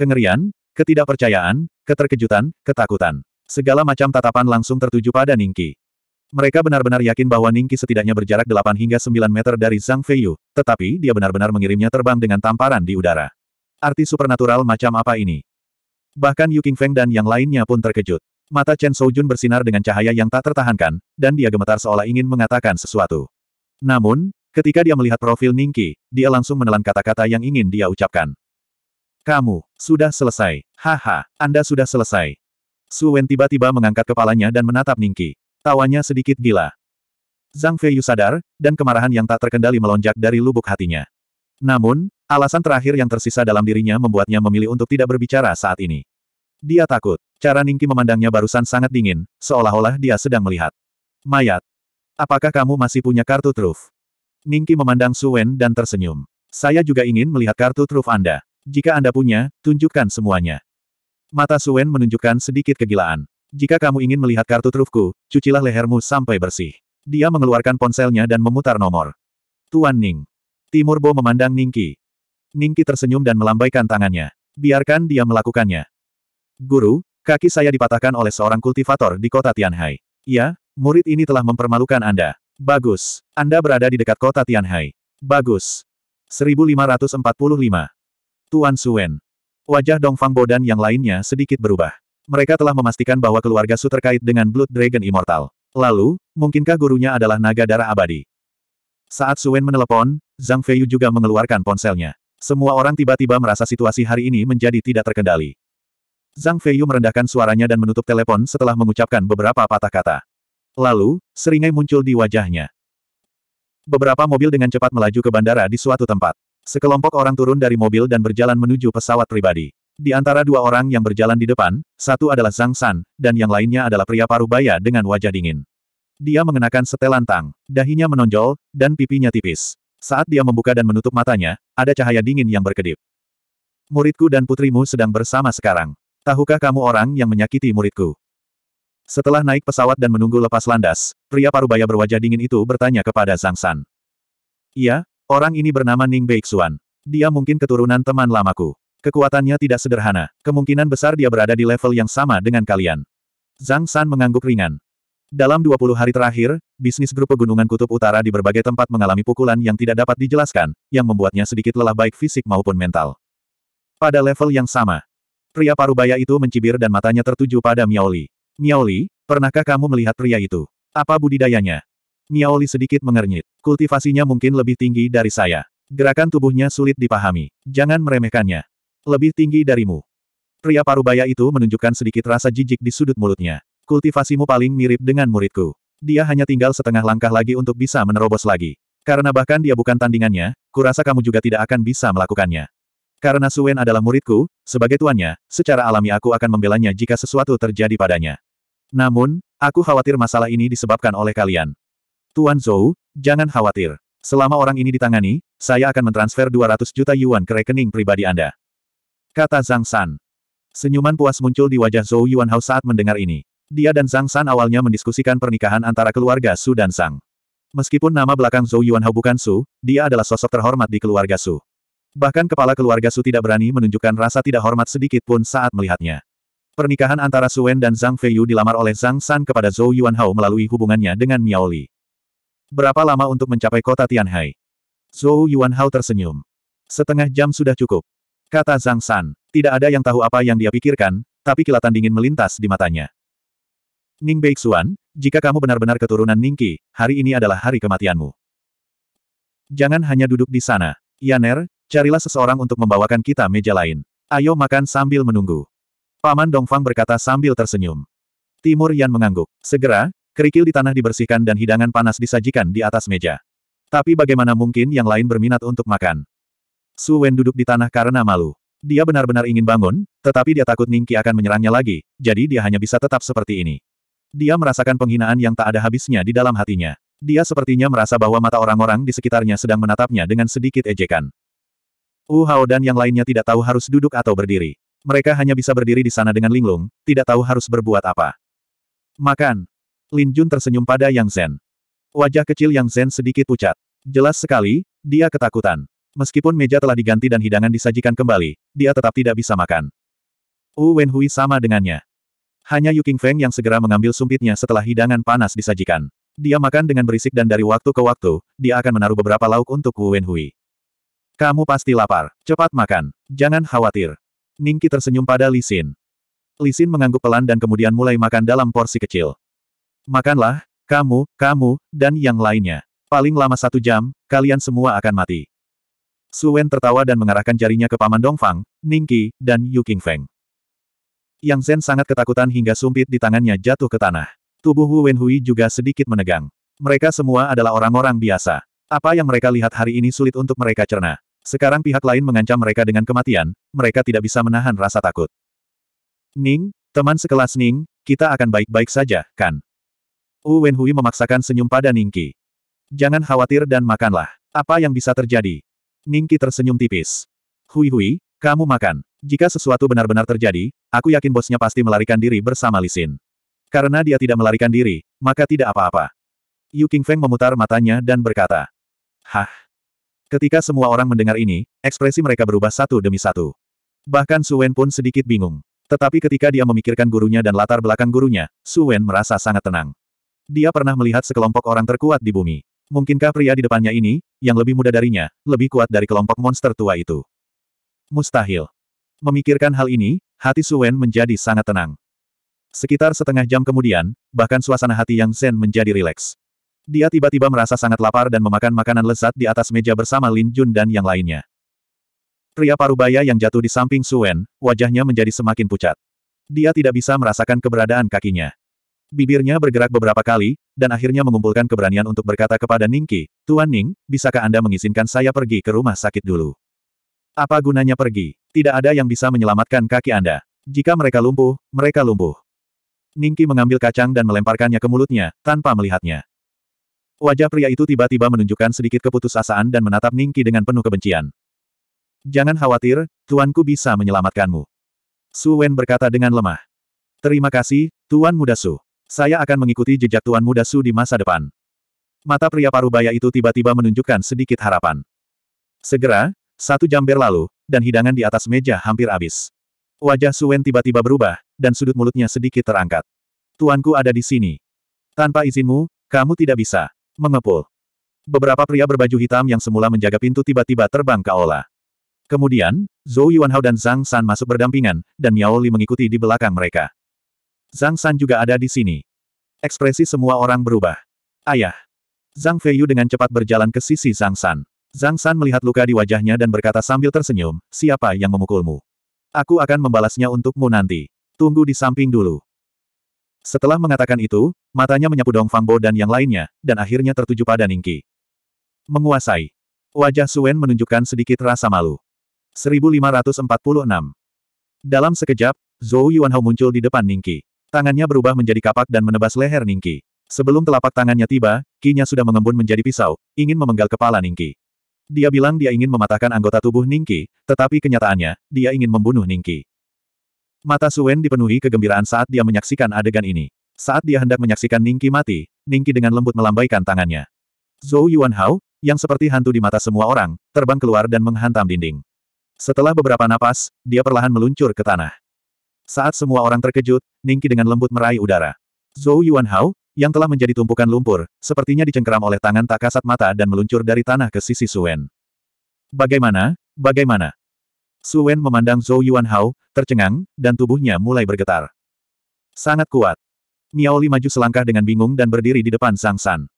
Kengerian, ketidakpercayaan, keterkejutan, ketakutan. Segala macam tatapan langsung tertuju pada Ningqi. Mereka benar-benar yakin bahwa Ningki setidaknya berjarak 8 hingga 9 meter dari Zhang Feiyu, tetapi dia benar-benar mengirimnya terbang dengan tamparan di udara. Arti supernatural macam apa ini? Bahkan Yu Qingfeng dan yang lainnya pun terkejut. Mata Chen Soujun bersinar dengan cahaya yang tak tertahankan, dan dia gemetar seolah ingin mengatakan sesuatu. Namun, ketika dia melihat profil Ningki, dia langsung menelan kata-kata yang ingin dia ucapkan. Kamu, sudah selesai. Haha, Anda sudah selesai. Su Wen tiba-tiba mengangkat kepalanya dan menatap Ningki. Tawanya sedikit gila. Zhang Feiyu sadar, dan kemarahan yang tak terkendali melonjak dari lubuk hatinya. Namun, alasan terakhir yang tersisa dalam dirinya membuatnya memilih untuk tidak berbicara saat ini. Dia takut. Cara Ningki memandangnya barusan sangat dingin, seolah-olah dia sedang melihat. Mayat. Apakah kamu masih punya kartu truf? Ningki memandang Suen dan tersenyum. Saya juga ingin melihat kartu truf Anda. Jika Anda punya, tunjukkan semuanya. Mata Suen menunjukkan sedikit kegilaan. Jika kamu ingin melihat kartu trufku, cucilah lehermu sampai bersih. Dia mengeluarkan ponselnya dan memutar nomor. Tuan Ning. Timur Bo memandang Ningki. Ningki tersenyum dan melambaikan tangannya. Biarkan dia melakukannya. Guru, kaki saya dipatahkan oleh seorang kultivator di kota Tianhai. Ya, murid ini telah mempermalukan Anda. Bagus. Anda berada di dekat kota Tianhai. Bagus. 1545. Tuan Suen. Wajah Dong Fang Bo dan yang lainnya sedikit berubah. Mereka telah memastikan bahwa keluarga Su terkait dengan Blood Dragon Immortal. Lalu, mungkinkah gurunya adalah naga darah abadi? Saat Suen menelepon, Zhang Feiyu juga mengeluarkan ponselnya. Semua orang tiba-tiba merasa situasi hari ini menjadi tidak terkendali. Zhang Feiyu merendahkan suaranya dan menutup telepon setelah mengucapkan beberapa patah kata. Lalu, seringai muncul di wajahnya. Beberapa mobil dengan cepat melaju ke bandara di suatu tempat. Sekelompok orang turun dari mobil dan berjalan menuju pesawat pribadi. Di antara dua orang yang berjalan di depan, satu adalah Zhang San, dan yang lainnya adalah pria paruh baya dengan wajah dingin. Dia mengenakan setelan tang, dahinya menonjol, dan pipinya tipis. Saat dia membuka dan menutup matanya, ada cahaya dingin yang berkedip. Muridku dan putrimu sedang bersama sekarang. Tahukah kamu orang yang menyakiti muridku? Setelah naik pesawat dan menunggu lepas landas, pria paruh baya berwajah dingin itu bertanya kepada Zhang San. Iya, orang ini bernama Ning Beixuan. Dia mungkin keturunan teman lamaku. Kekuatannya tidak sederhana. Kemungkinan besar dia berada di level yang sama dengan kalian. Zhang San mengangguk ringan. Dalam 20 hari terakhir, bisnis grup pegunungan kutub utara di berbagai tempat mengalami pukulan yang tidak dapat dijelaskan, yang membuatnya sedikit lelah baik fisik maupun mental. Pada level yang sama, pria parubaya itu mencibir dan matanya tertuju pada Miaoli. Miaoli, pernahkah kamu melihat pria itu? Apa budidayanya? Miaoli sedikit mengernyit. Kultivasinya mungkin lebih tinggi dari saya. Gerakan tubuhnya sulit dipahami. Jangan meremehkannya. Lebih tinggi darimu. Pria parubaya itu menunjukkan sedikit rasa jijik di sudut mulutnya. Kultivasimu paling mirip dengan muridku. Dia hanya tinggal setengah langkah lagi untuk bisa menerobos lagi. Karena bahkan dia bukan tandingannya, kurasa kamu juga tidak akan bisa melakukannya. Karena Suen adalah muridku, sebagai tuannya, secara alami aku akan membelanya jika sesuatu terjadi padanya. Namun, aku khawatir masalah ini disebabkan oleh kalian. Tuan Zhou, jangan khawatir. Selama orang ini ditangani, saya akan mentransfer 200 juta yuan ke rekening pribadi Anda kata Zhang San. Senyuman puas muncul di wajah Zhou Yuanhao saat mendengar ini. Dia dan Zhang San awalnya mendiskusikan pernikahan antara keluarga Su dan Sang. Meskipun nama belakang Zhou Yuanhao bukan Su, dia adalah sosok terhormat di keluarga Su. Bahkan kepala keluarga Su tidak berani menunjukkan rasa tidak hormat sedikit pun saat melihatnya. Pernikahan antara Su Wen dan Zhang Feiyu dilamar oleh Zhang San kepada Zhou Yuanhao melalui hubungannya dengan Miao Li. Berapa lama untuk mencapai kota Tianhai? Zhou Yuanhao tersenyum. Setengah jam sudah cukup. Kata Zhang San. Tidak ada yang tahu apa yang dia pikirkan, tapi kilatan dingin melintas di matanya. Ning Beixuan, jika kamu benar-benar keturunan Ningqi, hari ini adalah hari kematianmu. Jangan hanya duduk di sana. Yaner, carilah seseorang untuk membawakan kita meja lain. Ayo makan sambil menunggu. Paman Dongfang berkata sambil tersenyum. Timur Yan mengangguk. Segera, kerikil di tanah dibersihkan dan hidangan panas disajikan di atas meja. Tapi bagaimana mungkin yang lain berminat untuk makan? Su Wen duduk di tanah karena malu. Dia benar-benar ingin bangun, tetapi dia takut Ningqi akan menyerangnya lagi, jadi dia hanya bisa tetap seperti ini. Dia merasakan penghinaan yang tak ada habisnya di dalam hatinya. Dia sepertinya merasa bahwa mata orang-orang di sekitarnya sedang menatapnya dengan sedikit ejekan. Wu Hao dan yang lainnya tidak tahu harus duduk atau berdiri. Mereka hanya bisa berdiri di sana dengan linglung, tidak tahu harus berbuat apa. Makan. Lin Jun tersenyum pada Yang Zen. Wajah kecil Yang Zen sedikit pucat. Jelas sekali, dia ketakutan. Meskipun meja telah diganti dan hidangan disajikan kembali, dia tetap tidak bisa makan. Wu Wenhui sama dengannya. Hanya Yu Feng yang segera mengambil sumpitnya setelah hidangan panas disajikan. Dia makan dengan berisik dan dari waktu ke waktu, dia akan menaruh beberapa lauk untuk Wu Wenhui. Kamu pasti lapar. Cepat makan. Jangan khawatir. Ningki tersenyum pada Li Xin. Li Xin mengangguk pelan dan kemudian mulai makan dalam porsi kecil. Makanlah, kamu, kamu, dan yang lainnya. Paling lama satu jam, kalian semua akan mati. Su Wen tertawa dan mengarahkan jarinya ke Paman Dongfang, Ningki, dan Yu Feng. Yang Zen sangat ketakutan hingga sumpit di tangannya jatuh ke tanah. Tubuh Wu Wenhui juga sedikit menegang. Mereka semua adalah orang-orang biasa. Apa yang mereka lihat hari ini sulit untuk mereka cerna. Sekarang pihak lain mengancam mereka dengan kematian, mereka tidak bisa menahan rasa takut. Ning, teman sekelas Ning, kita akan baik-baik saja, kan? Wu Wenhui memaksakan senyum pada Ningki. Jangan khawatir dan makanlah. Apa yang bisa terjadi? Ningki tersenyum tipis. Hui Hui, kamu makan. Jika sesuatu benar-benar terjadi, aku yakin bosnya pasti melarikan diri bersama Lisin. Karena dia tidak melarikan diri, maka tidak apa-apa. Yu Feng memutar matanya dan berkata, Hah? Ketika semua orang mendengar ini, ekspresi mereka berubah satu demi satu. Bahkan Su Wen pun sedikit bingung. Tetapi ketika dia memikirkan gurunya dan latar belakang gurunya, Su Wen merasa sangat tenang. Dia pernah melihat sekelompok orang terkuat di bumi. Mungkinkah pria di depannya ini, yang lebih muda darinya, lebih kuat dari kelompok monster tua itu? Mustahil. Memikirkan hal ini, hati Suen menjadi sangat tenang. Sekitar setengah jam kemudian, bahkan suasana hati Yang Zen menjadi rileks. Dia tiba-tiba merasa sangat lapar dan memakan makanan lezat di atas meja bersama Lin Jun dan yang lainnya. Pria parubaya yang jatuh di samping Suen, wajahnya menjadi semakin pucat. Dia tidak bisa merasakan keberadaan kakinya. Bibirnya bergerak beberapa kali, dan akhirnya mengumpulkan keberanian untuk berkata kepada Ningki, Tuan Ning, bisakah Anda mengizinkan saya pergi ke rumah sakit dulu? Apa gunanya pergi? Tidak ada yang bisa menyelamatkan kaki Anda. Jika mereka lumpuh, mereka lumpuh. Ningki mengambil kacang dan melemparkannya ke mulutnya, tanpa melihatnya. Wajah pria itu tiba-tiba menunjukkan sedikit keputusasaan dan menatap Ningki dengan penuh kebencian. Jangan khawatir, tuanku bisa menyelamatkanmu. Su Wen berkata dengan lemah. Terima kasih, Tuan Muda Su. Saya akan mengikuti jejak Tuan Muda Su di masa depan. Mata pria parubaya itu tiba-tiba menunjukkan sedikit harapan. Segera, satu jam berlalu, dan hidangan di atas meja hampir habis. Wajah Suen tiba-tiba berubah, dan sudut mulutnya sedikit terangkat. Tuanku ada di sini. Tanpa izinmu, kamu tidak bisa. Mengepul. Beberapa pria berbaju hitam yang semula menjaga pintu tiba-tiba terbang ke aula. Kemudian, Zhou Yuanhao dan Zhang San masuk berdampingan, dan Miao Li mengikuti di belakang mereka. Zhang San juga ada di sini. Ekspresi semua orang berubah. Ayah. Zhang Feiyu dengan cepat berjalan ke sisi Zhang San. Zhang San melihat luka di wajahnya dan berkata sambil tersenyum, siapa yang memukulmu? Aku akan membalasnya untukmu nanti. Tunggu di samping dulu. Setelah mengatakan itu, matanya menyapu Dong Fangbo dan yang lainnya, dan akhirnya tertuju pada Ningki. Menguasai. Wajah Suen menunjukkan sedikit rasa malu. 1546. Dalam sekejap, Zhou Yuanhao muncul di depan Ningki. Tangannya berubah menjadi kapak dan menebas leher Ningki. Sebelum telapak tangannya tiba, kinya sudah mengembun menjadi pisau, ingin memenggal kepala Ningki. Dia bilang dia ingin mematahkan anggota tubuh Ningki, tetapi kenyataannya, dia ingin membunuh Ningki. Mata Suen dipenuhi kegembiraan saat dia menyaksikan adegan ini. Saat dia hendak menyaksikan Ningki mati, Ningki dengan lembut melambaikan tangannya. Zhou Yuanhao, yang seperti hantu di mata semua orang, terbang keluar dan menghantam dinding. Setelah beberapa napas, dia perlahan meluncur ke tanah. Saat semua orang terkejut, Ningki dengan lembut meraih udara. Zhou Yuanhao, yang telah menjadi tumpukan lumpur, sepertinya dicengkeram oleh tangan tak kasat mata dan meluncur dari tanah ke sisi Suen. Bagaimana? Bagaimana? Suen memandang Zhou Yuanhao, tercengang, dan tubuhnya mulai bergetar. Sangat kuat. Miao Li maju selangkah dengan bingung dan berdiri di depan Zhang San.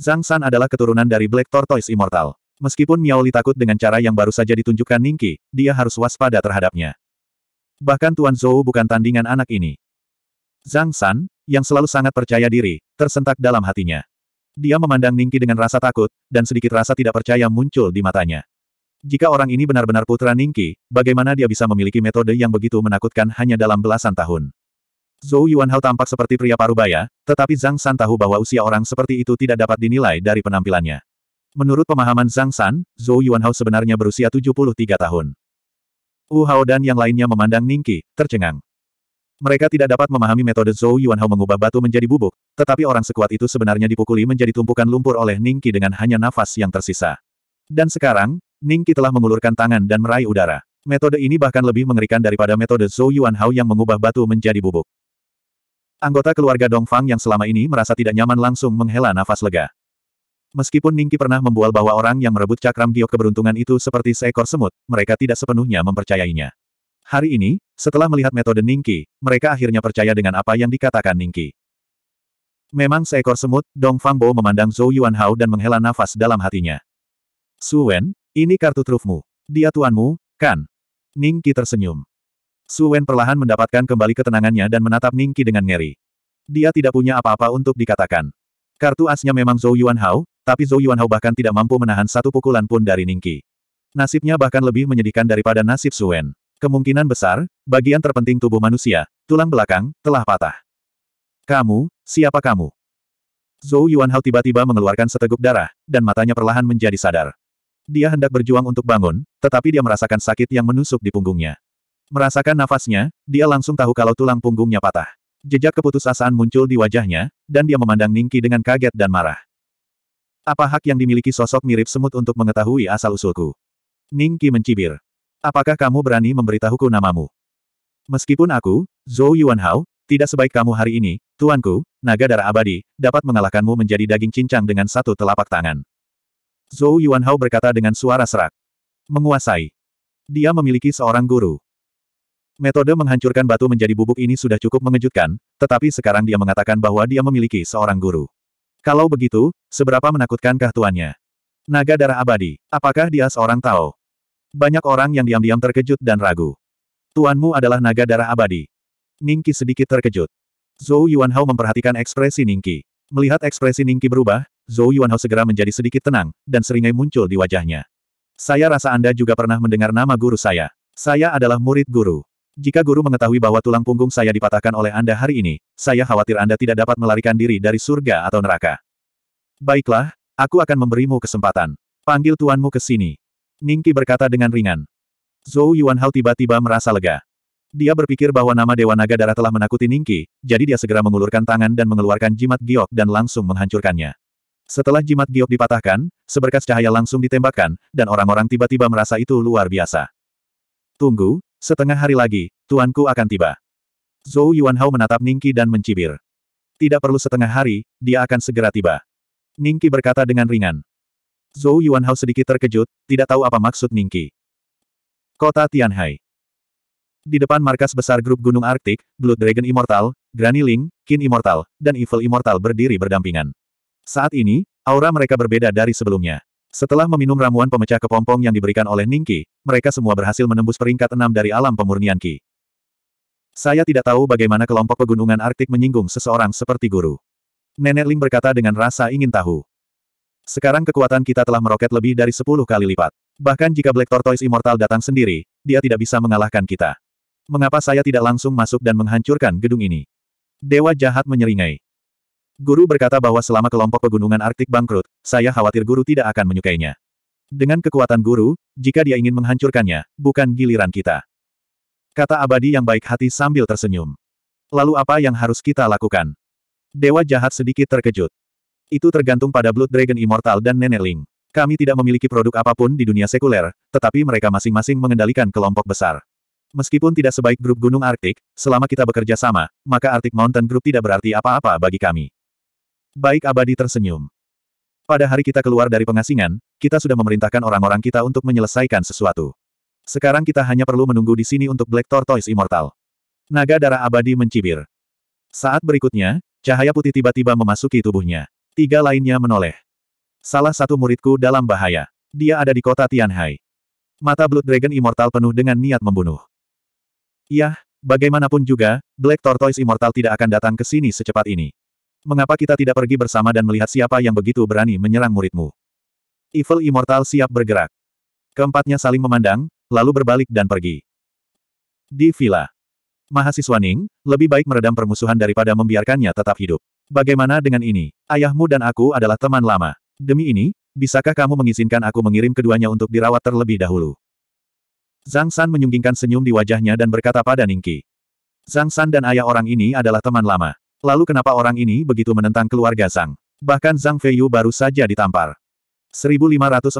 Zhang San adalah keturunan dari Black Tortoise Immortal. Meskipun Miao Li takut dengan cara yang baru saja ditunjukkan Ningqi, dia harus waspada terhadapnya. Bahkan Tuan Zhou bukan tandingan anak ini. Zhang San, yang selalu sangat percaya diri, tersentak dalam hatinya. Dia memandang Ningki dengan rasa takut, dan sedikit rasa tidak percaya muncul di matanya. Jika orang ini benar-benar putra Ningki, bagaimana dia bisa memiliki metode yang begitu menakutkan hanya dalam belasan tahun? Zhou Yuanhao tampak seperti pria parubaya, tetapi Zhang San tahu bahwa usia orang seperti itu tidak dapat dinilai dari penampilannya. Menurut pemahaman Zhang San, Zhou Yuanhao sebenarnya berusia 73 tahun. Wu Hao dan yang lainnya memandang Ningki, tercengang. Mereka tidak dapat memahami metode Zhou Yuanhao mengubah batu menjadi bubuk, tetapi orang sekuat itu sebenarnya dipukuli menjadi tumpukan lumpur oleh Ningqi dengan hanya nafas yang tersisa. Dan sekarang, Ningqi telah mengulurkan tangan dan meraih udara. Metode ini bahkan lebih mengerikan daripada metode Zhou Yuanhao yang mengubah batu menjadi bubuk. Anggota keluarga Dongfang yang selama ini merasa tidak nyaman langsung menghela nafas lega. Meskipun Ningqi pernah membual bahwa orang yang merebut cakram giok keberuntungan itu seperti seekor semut, mereka tidak sepenuhnya mempercayainya. Hari ini, setelah melihat metode Ningqi, mereka akhirnya percaya dengan apa yang dikatakan Ningqi. Memang seekor semut, Dong Fangbo memandang Zhou Yuanhao dan menghela nafas dalam hatinya. Su Wen, ini kartu trufmu. Dia tuanmu, kan? Ningqi tersenyum. Su Wen perlahan mendapatkan kembali ketenangannya dan menatap Ningqi dengan ngeri. Dia tidak punya apa-apa untuk dikatakan. Kartu asnya memang Zhou Yuanhao, tapi Zhou Yuanhao bahkan tidak mampu menahan satu pukulan pun dari Ningqi. Nasibnya bahkan lebih menyedihkan daripada nasib Su Wen. Kemungkinan besar, bagian terpenting tubuh manusia, tulang belakang, telah patah. Kamu, siapa kamu? Zhou Yuanhao tiba-tiba mengeluarkan seteguk darah, dan matanya perlahan menjadi sadar. Dia hendak berjuang untuk bangun, tetapi dia merasakan sakit yang menusuk di punggungnya. Merasakan nafasnya, dia langsung tahu kalau tulang punggungnya patah. Jejak keputusasaan muncul di wajahnya, dan dia memandang Ningki dengan kaget dan marah. Apa hak yang dimiliki sosok mirip semut untuk mengetahui asal-usulku? Ningki mencibir. Apakah kamu berani memberitahuku namamu? Meskipun aku, Zhou Yuanhao, tidak sebaik kamu hari ini, tuanku, naga darah abadi, dapat mengalahkanmu menjadi daging cincang dengan satu telapak tangan. Zhou Yuanhao berkata dengan suara serak. Menguasai. Dia memiliki seorang guru. Metode menghancurkan batu menjadi bubuk ini sudah cukup mengejutkan, tetapi sekarang dia mengatakan bahwa dia memiliki seorang guru. Kalau begitu, seberapa menakutkankah tuannya? Naga darah abadi, apakah dia seorang Tao? Banyak orang yang diam-diam terkejut dan ragu. Tuanmu adalah naga darah abadi. Ningki sedikit terkejut. Zhou Yuanhao memperhatikan ekspresi Ningki. Melihat ekspresi Ningki berubah, Zhou Yuanhao segera menjadi sedikit tenang, dan seringai muncul di wajahnya. Saya rasa Anda juga pernah mendengar nama guru saya. Saya adalah murid guru. Jika guru mengetahui bahwa tulang punggung saya dipatahkan oleh Anda hari ini, saya khawatir Anda tidak dapat melarikan diri dari surga atau neraka. Baiklah, aku akan memberimu kesempatan. Panggil tuanmu ke sini. Ningki berkata dengan ringan. Zhou Yuanhao tiba-tiba merasa lega. Dia berpikir bahwa nama Dewa Naga Darah telah menakuti Ningki, jadi dia segera mengulurkan tangan dan mengeluarkan jimat giok dan langsung menghancurkannya. Setelah jimat giok dipatahkan, seberkas cahaya langsung ditembakkan, dan orang-orang tiba-tiba merasa itu luar biasa. Tunggu, setengah hari lagi, tuanku akan tiba. Zhou Yuanhao menatap Ningki dan mencibir. Tidak perlu setengah hari, dia akan segera tiba. Ningki berkata dengan ringan. Zhou Yuanhao sedikit terkejut, tidak tahu apa maksud Ningqi. Kota Tianhai. Di depan markas besar grup Gunung Arktik, Blood Dragon Immortal, Granny Ling, Qin Immortal, dan Evil Immortal berdiri berdampingan. Saat ini, aura mereka berbeda dari sebelumnya. Setelah meminum ramuan pemecah kepompong yang diberikan oleh Ningqi, mereka semua berhasil menembus peringkat enam dari alam pemurnian Qi. Saya tidak tahu bagaimana kelompok pegunungan Arktik menyinggung seseorang seperti guru. Nenek Ling berkata dengan rasa ingin tahu. Sekarang kekuatan kita telah meroket lebih dari sepuluh kali lipat. Bahkan jika Black Tortoise Immortal datang sendiri, dia tidak bisa mengalahkan kita. Mengapa saya tidak langsung masuk dan menghancurkan gedung ini? Dewa jahat menyeringai. Guru berkata bahwa selama kelompok pegunungan Arktik bangkrut, saya khawatir guru tidak akan menyukainya. Dengan kekuatan guru, jika dia ingin menghancurkannya, bukan giliran kita. Kata abadi yang baik hati sambil tersenyum. Lalu apa yang harus kita lakukan? Dewa jahat sedikit terkejut. Itu tergantung pada Blood Dragon Immortal dan Nenek Ling. Kami tidak memiliki produk apa pun di dunia sekuler, tetapi mereka masing-masing mengendalikan kelompok besar. Meskipun tidak sebaik grup Gunung Arktik, selama kita bekerja sama, maka Arctic Mountain Group tidak berarti apa-apa bagi kami. Baik abadi tersenyum. Pada hari kita keluar dari pengasingan, kita sudah memerintahkan orang-orang kita untuk menyelesaikan sesuatu. Sekarang kita hanya perlu menunggu di sini untuk Black Tortoise Immortal. Naga darah abadi mencibir. Saat berikutnya, cahaya putih tiba-tiba memasuki tubuhnya. Tiga lainnya menoleh. Salah satu muridku dalam bahaya. Dia ada di kota Tianhai. Mata Blood Dragon Immortal penuh dengan niat membunuh. Yah, bagaimanapun juga, Black Tortoise Immortal tidak akan datang ke sini secepat ini. Mengapa kita tidak pergi bersama dan melihat siapa yang begitu berani menyerang muridmu? Evil Immortal siap bergerak. Keempatnya saling memandang, lalu berbalik dan pergi. Di villa. Mahasiswa Ning, lebih baik meredam permusuhan daripada membiarkannya tetap hidup. Bagaimana dengan ini? Ayahmu dan aku adalah teman lama. Demi ini, bisakah kamu mengizinkan aku mengirim keduanya untuk dirawat terlebih dahulu? Zhang San menyunggingkan senyum di wajahnya dan berkata pada Ningqi. Zhang San dan ayah orang ini adalah teman lama. Lalu kenapa orang ini begitu menentang keluarga Zhang? Bahkan Zhang Feiyu baru saja ditampar. 1547.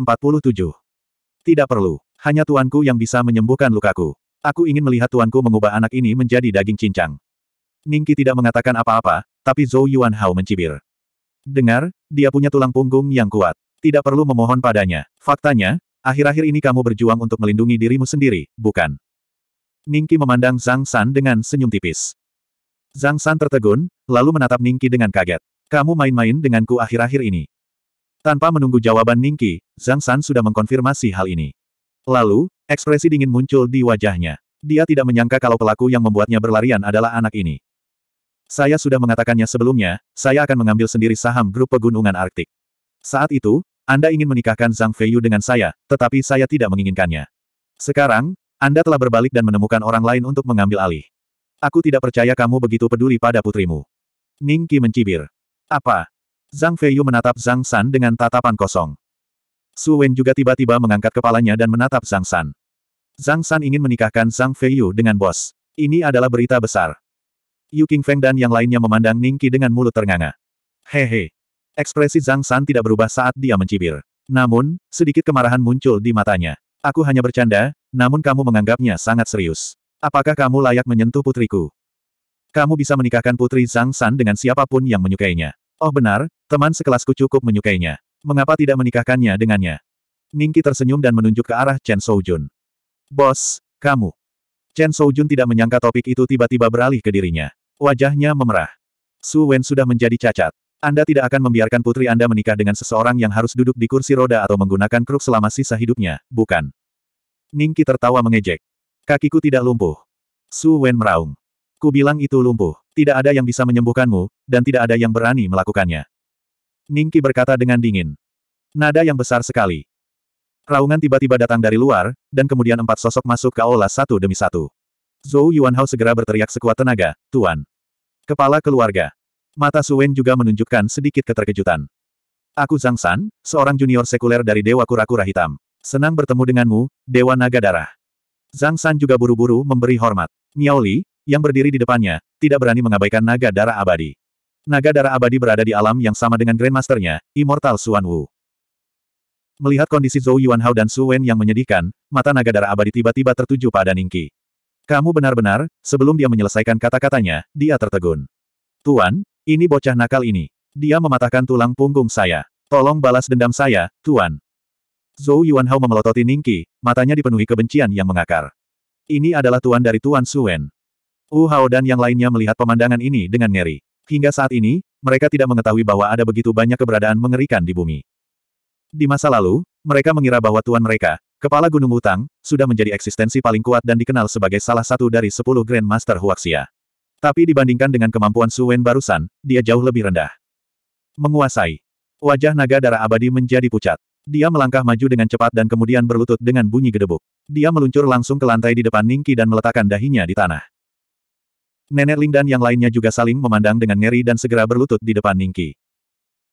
Tidak perlu. Hanya tuanku yang bisa menyembuhkan lukaku. Aku ingin melihat tuanku mengubah anak ini menjadi daging cincang. Ningki tidak mengatakan apa-apa, tapi Zhou Yuan Hao mencibir. Dengar, dia punya tulang punggung yang kuat. Tidak perlu memohon padanya. Faktanya, akhir-akhir ini kamu berjuang untuk melindungi dirimu sendiri, bukan? Ningki memandang Zhang San dengan senyum tipis. Zhang San tertegun, lalu menatap Ningki dengan kaget. Kamu main-main denganku akhir-akhir ini. Tanpa menunggu jawaban Ningki, Zhang San sudah mengkonfirmasi hal ini. Lalu, ekspresi dingin muncul di wajahnya. Dia tidak menyangka kalau pelaku yang membuatnya berlarian adalah anak ini. Saya sudah mengatakannya sebelumnya, saya akan mengambil sendiri saham grup pegunungan Arktik. Saat itu, Anda ingin menikahkan Zhang Feiyu dengan saya, tetapi saya tidak menginginkannya. Sekarang, Anda telah berbalik dan menemukan orang lain untuk mengambil alih. Aku tidak percaya kamu begitu peduli pada putrimu. Ning Qi mencibir. Apa? Zhang Feiyu menatap Zhang San dengan tatapan kosong. Su Wen juga tiba-tiba mengangkat kepalanya dan menatap Zhang San. Zhang San ingin menikahkan Zhang Feiyu dengan bos. Ini adalah berita besar. Yu Feng dan yang lainnya memandang Ningqi dengan mulut ternganga. Hehe. Ekspresi Zhang San tidak berubah saat dia mencibir. Namun, sedikit kemarahan muncul di matanya. Aku hanya bercanda, namun kamu menganggapnya sangat serius. Apakah kamu layak menyentuh putriku? Kamu bisa menikahkan putri Zhang San dengan siapa pun yang menyukainya. Oh benar, teman sekelasku cukup menyukainya. Mengapa tidak menikahkannya dengannya? Ningki tersenyum dan menunjuk ke arah Chen Soujun. Bos, kamu. Chen Soujun tidak menyangka topik itu tiba-tiba beralih ke dirinya. Wajahnya memerah. Su Wen sudah menjadi cacat. Anda tidak akan membiarkan putri Anda menikah dengan seseorang yang harus duduk di kursi roda atau menggunakan kruk selama sisa hidupnya, bukan? Ningki tertawa mengejek. Kakiku tidak lumpuh. Su Wen meraung. Ku bilang itu lumpuh. Tidak ada yang bisa menyembuhkanmu, dan tidak ada yang berani melakukannya. Ningki berkata dengan dingin. Nada yang besar sekali. Raungan tiba-tiba datang dari luar, dan kemudian empat sosok masuk ke aula satu demi satu. Zhou Yuanhao segera berteriak sekuat tenaga, Tuan. Kepala keluarga. Mata Suen juga menunjukkan sedikit keterkejutan. Aku Zhang San, seorang junior sekuler dari Dewa Kura-Kura Hitam. Senang bertemu denganmu, Dewa Naga Darah. Zhang San juga buru-buru memberi hormat. Miao Li, yang berdiri di depannya, tidak berani mengabaikan naga darah abadi. Naga darah abadi berada di alam yang sama dengan Grandmasternya, Immortal Suan Wu. Melihat kondisi Zhou Yuanhao dan Su Wen yang menyedihkan, mata naga darah abadi tiba-tiba tertuju pada Ningqi. Kamu benar-benar, sebelum dia menyelesaikan kata-katanya, dia tertegun. Tuan, ini bocah nakal ini. Dia mematahkan tulang punggung saya. Tolong balas dendam saya, Tuan. Zhou Yuanhao memelototi Ningqi, matanya dipenuhi kebencian yang mengakar. Ini adalah Tuan dari Tuan Su Wen. Wu Hao dan yang lainnya melihat pemandangan ini dengan ngeri. Hingga saat ini, mereka tidak mengetahui bahwa ada begitu banyak keberadaan mengerikan di bumi. Di masa lalu, mereka mengira bahwa tuan mereka, Kepala Gunung Utang, sudah menjadi eksistensi paling kuat dan dikenal sebagai salah satu dari sepuluh Grandmaster Huaxia. Tapi dibandingkan dengan kemampuan Su Wen barusan, dia jauh lebih rendah. Menguasai. Wajah naga darah abadi menjadi pucat. Dia melangkah maju dengan cepat dan kemudian berlutut dengan bunyi gedebuk. Dia meluncur langsung ke lantai di depan Ningki dan meletakkan dahinya di tanah. Nenek Ling dan yang lainnya juga saling memandang dengan ngeri dan segera berlutut di depan Ningki.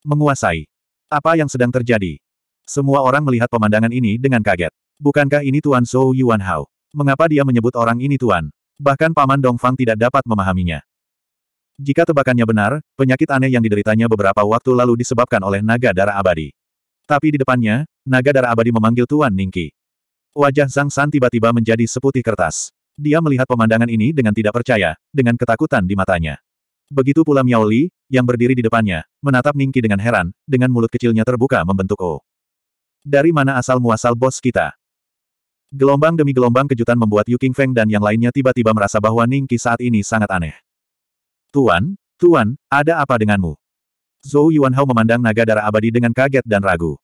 Menguasai. Apa yang sedang terjadi? Semua orang melihat pemandangan ini dengan kaget. Bukankah ini Tuan Zhou Yuan Hao? Mengapa dia menyebut orang ini Tuan? Bahkan Paman Dongfang tidak dapat memahaminya. Jika tebakannya benar, penyakit aneh yang dideritanya beberapa waktu lalu disebabkan oleh naga darah abadi. Tapi di depannya, naga darah abadi memanggil Tuan Ningki. Wajah Zhang San tiba-tiba menjadi seputih kertas. Dia melihat pemandangan ini dengan tidak percaya, dengan ketakutan di matanya. Begitu pula Miao Li, yang berdiri di depannya, menatap Ningki dengan heran, dengan mulut kecilnya terbuka membentuk O. Dari mana asal muasal bos kita? Gelombang demi gelombang kejutan membuat Yu Feng dan yang lainnya tiba-tiba merasa bahwa Ningki saat ini sangat aneh. Tuan, Tuan, ada apa denganmu? Zhou Yuanhao memandang naga darah abadi dengan kaget dan ragu.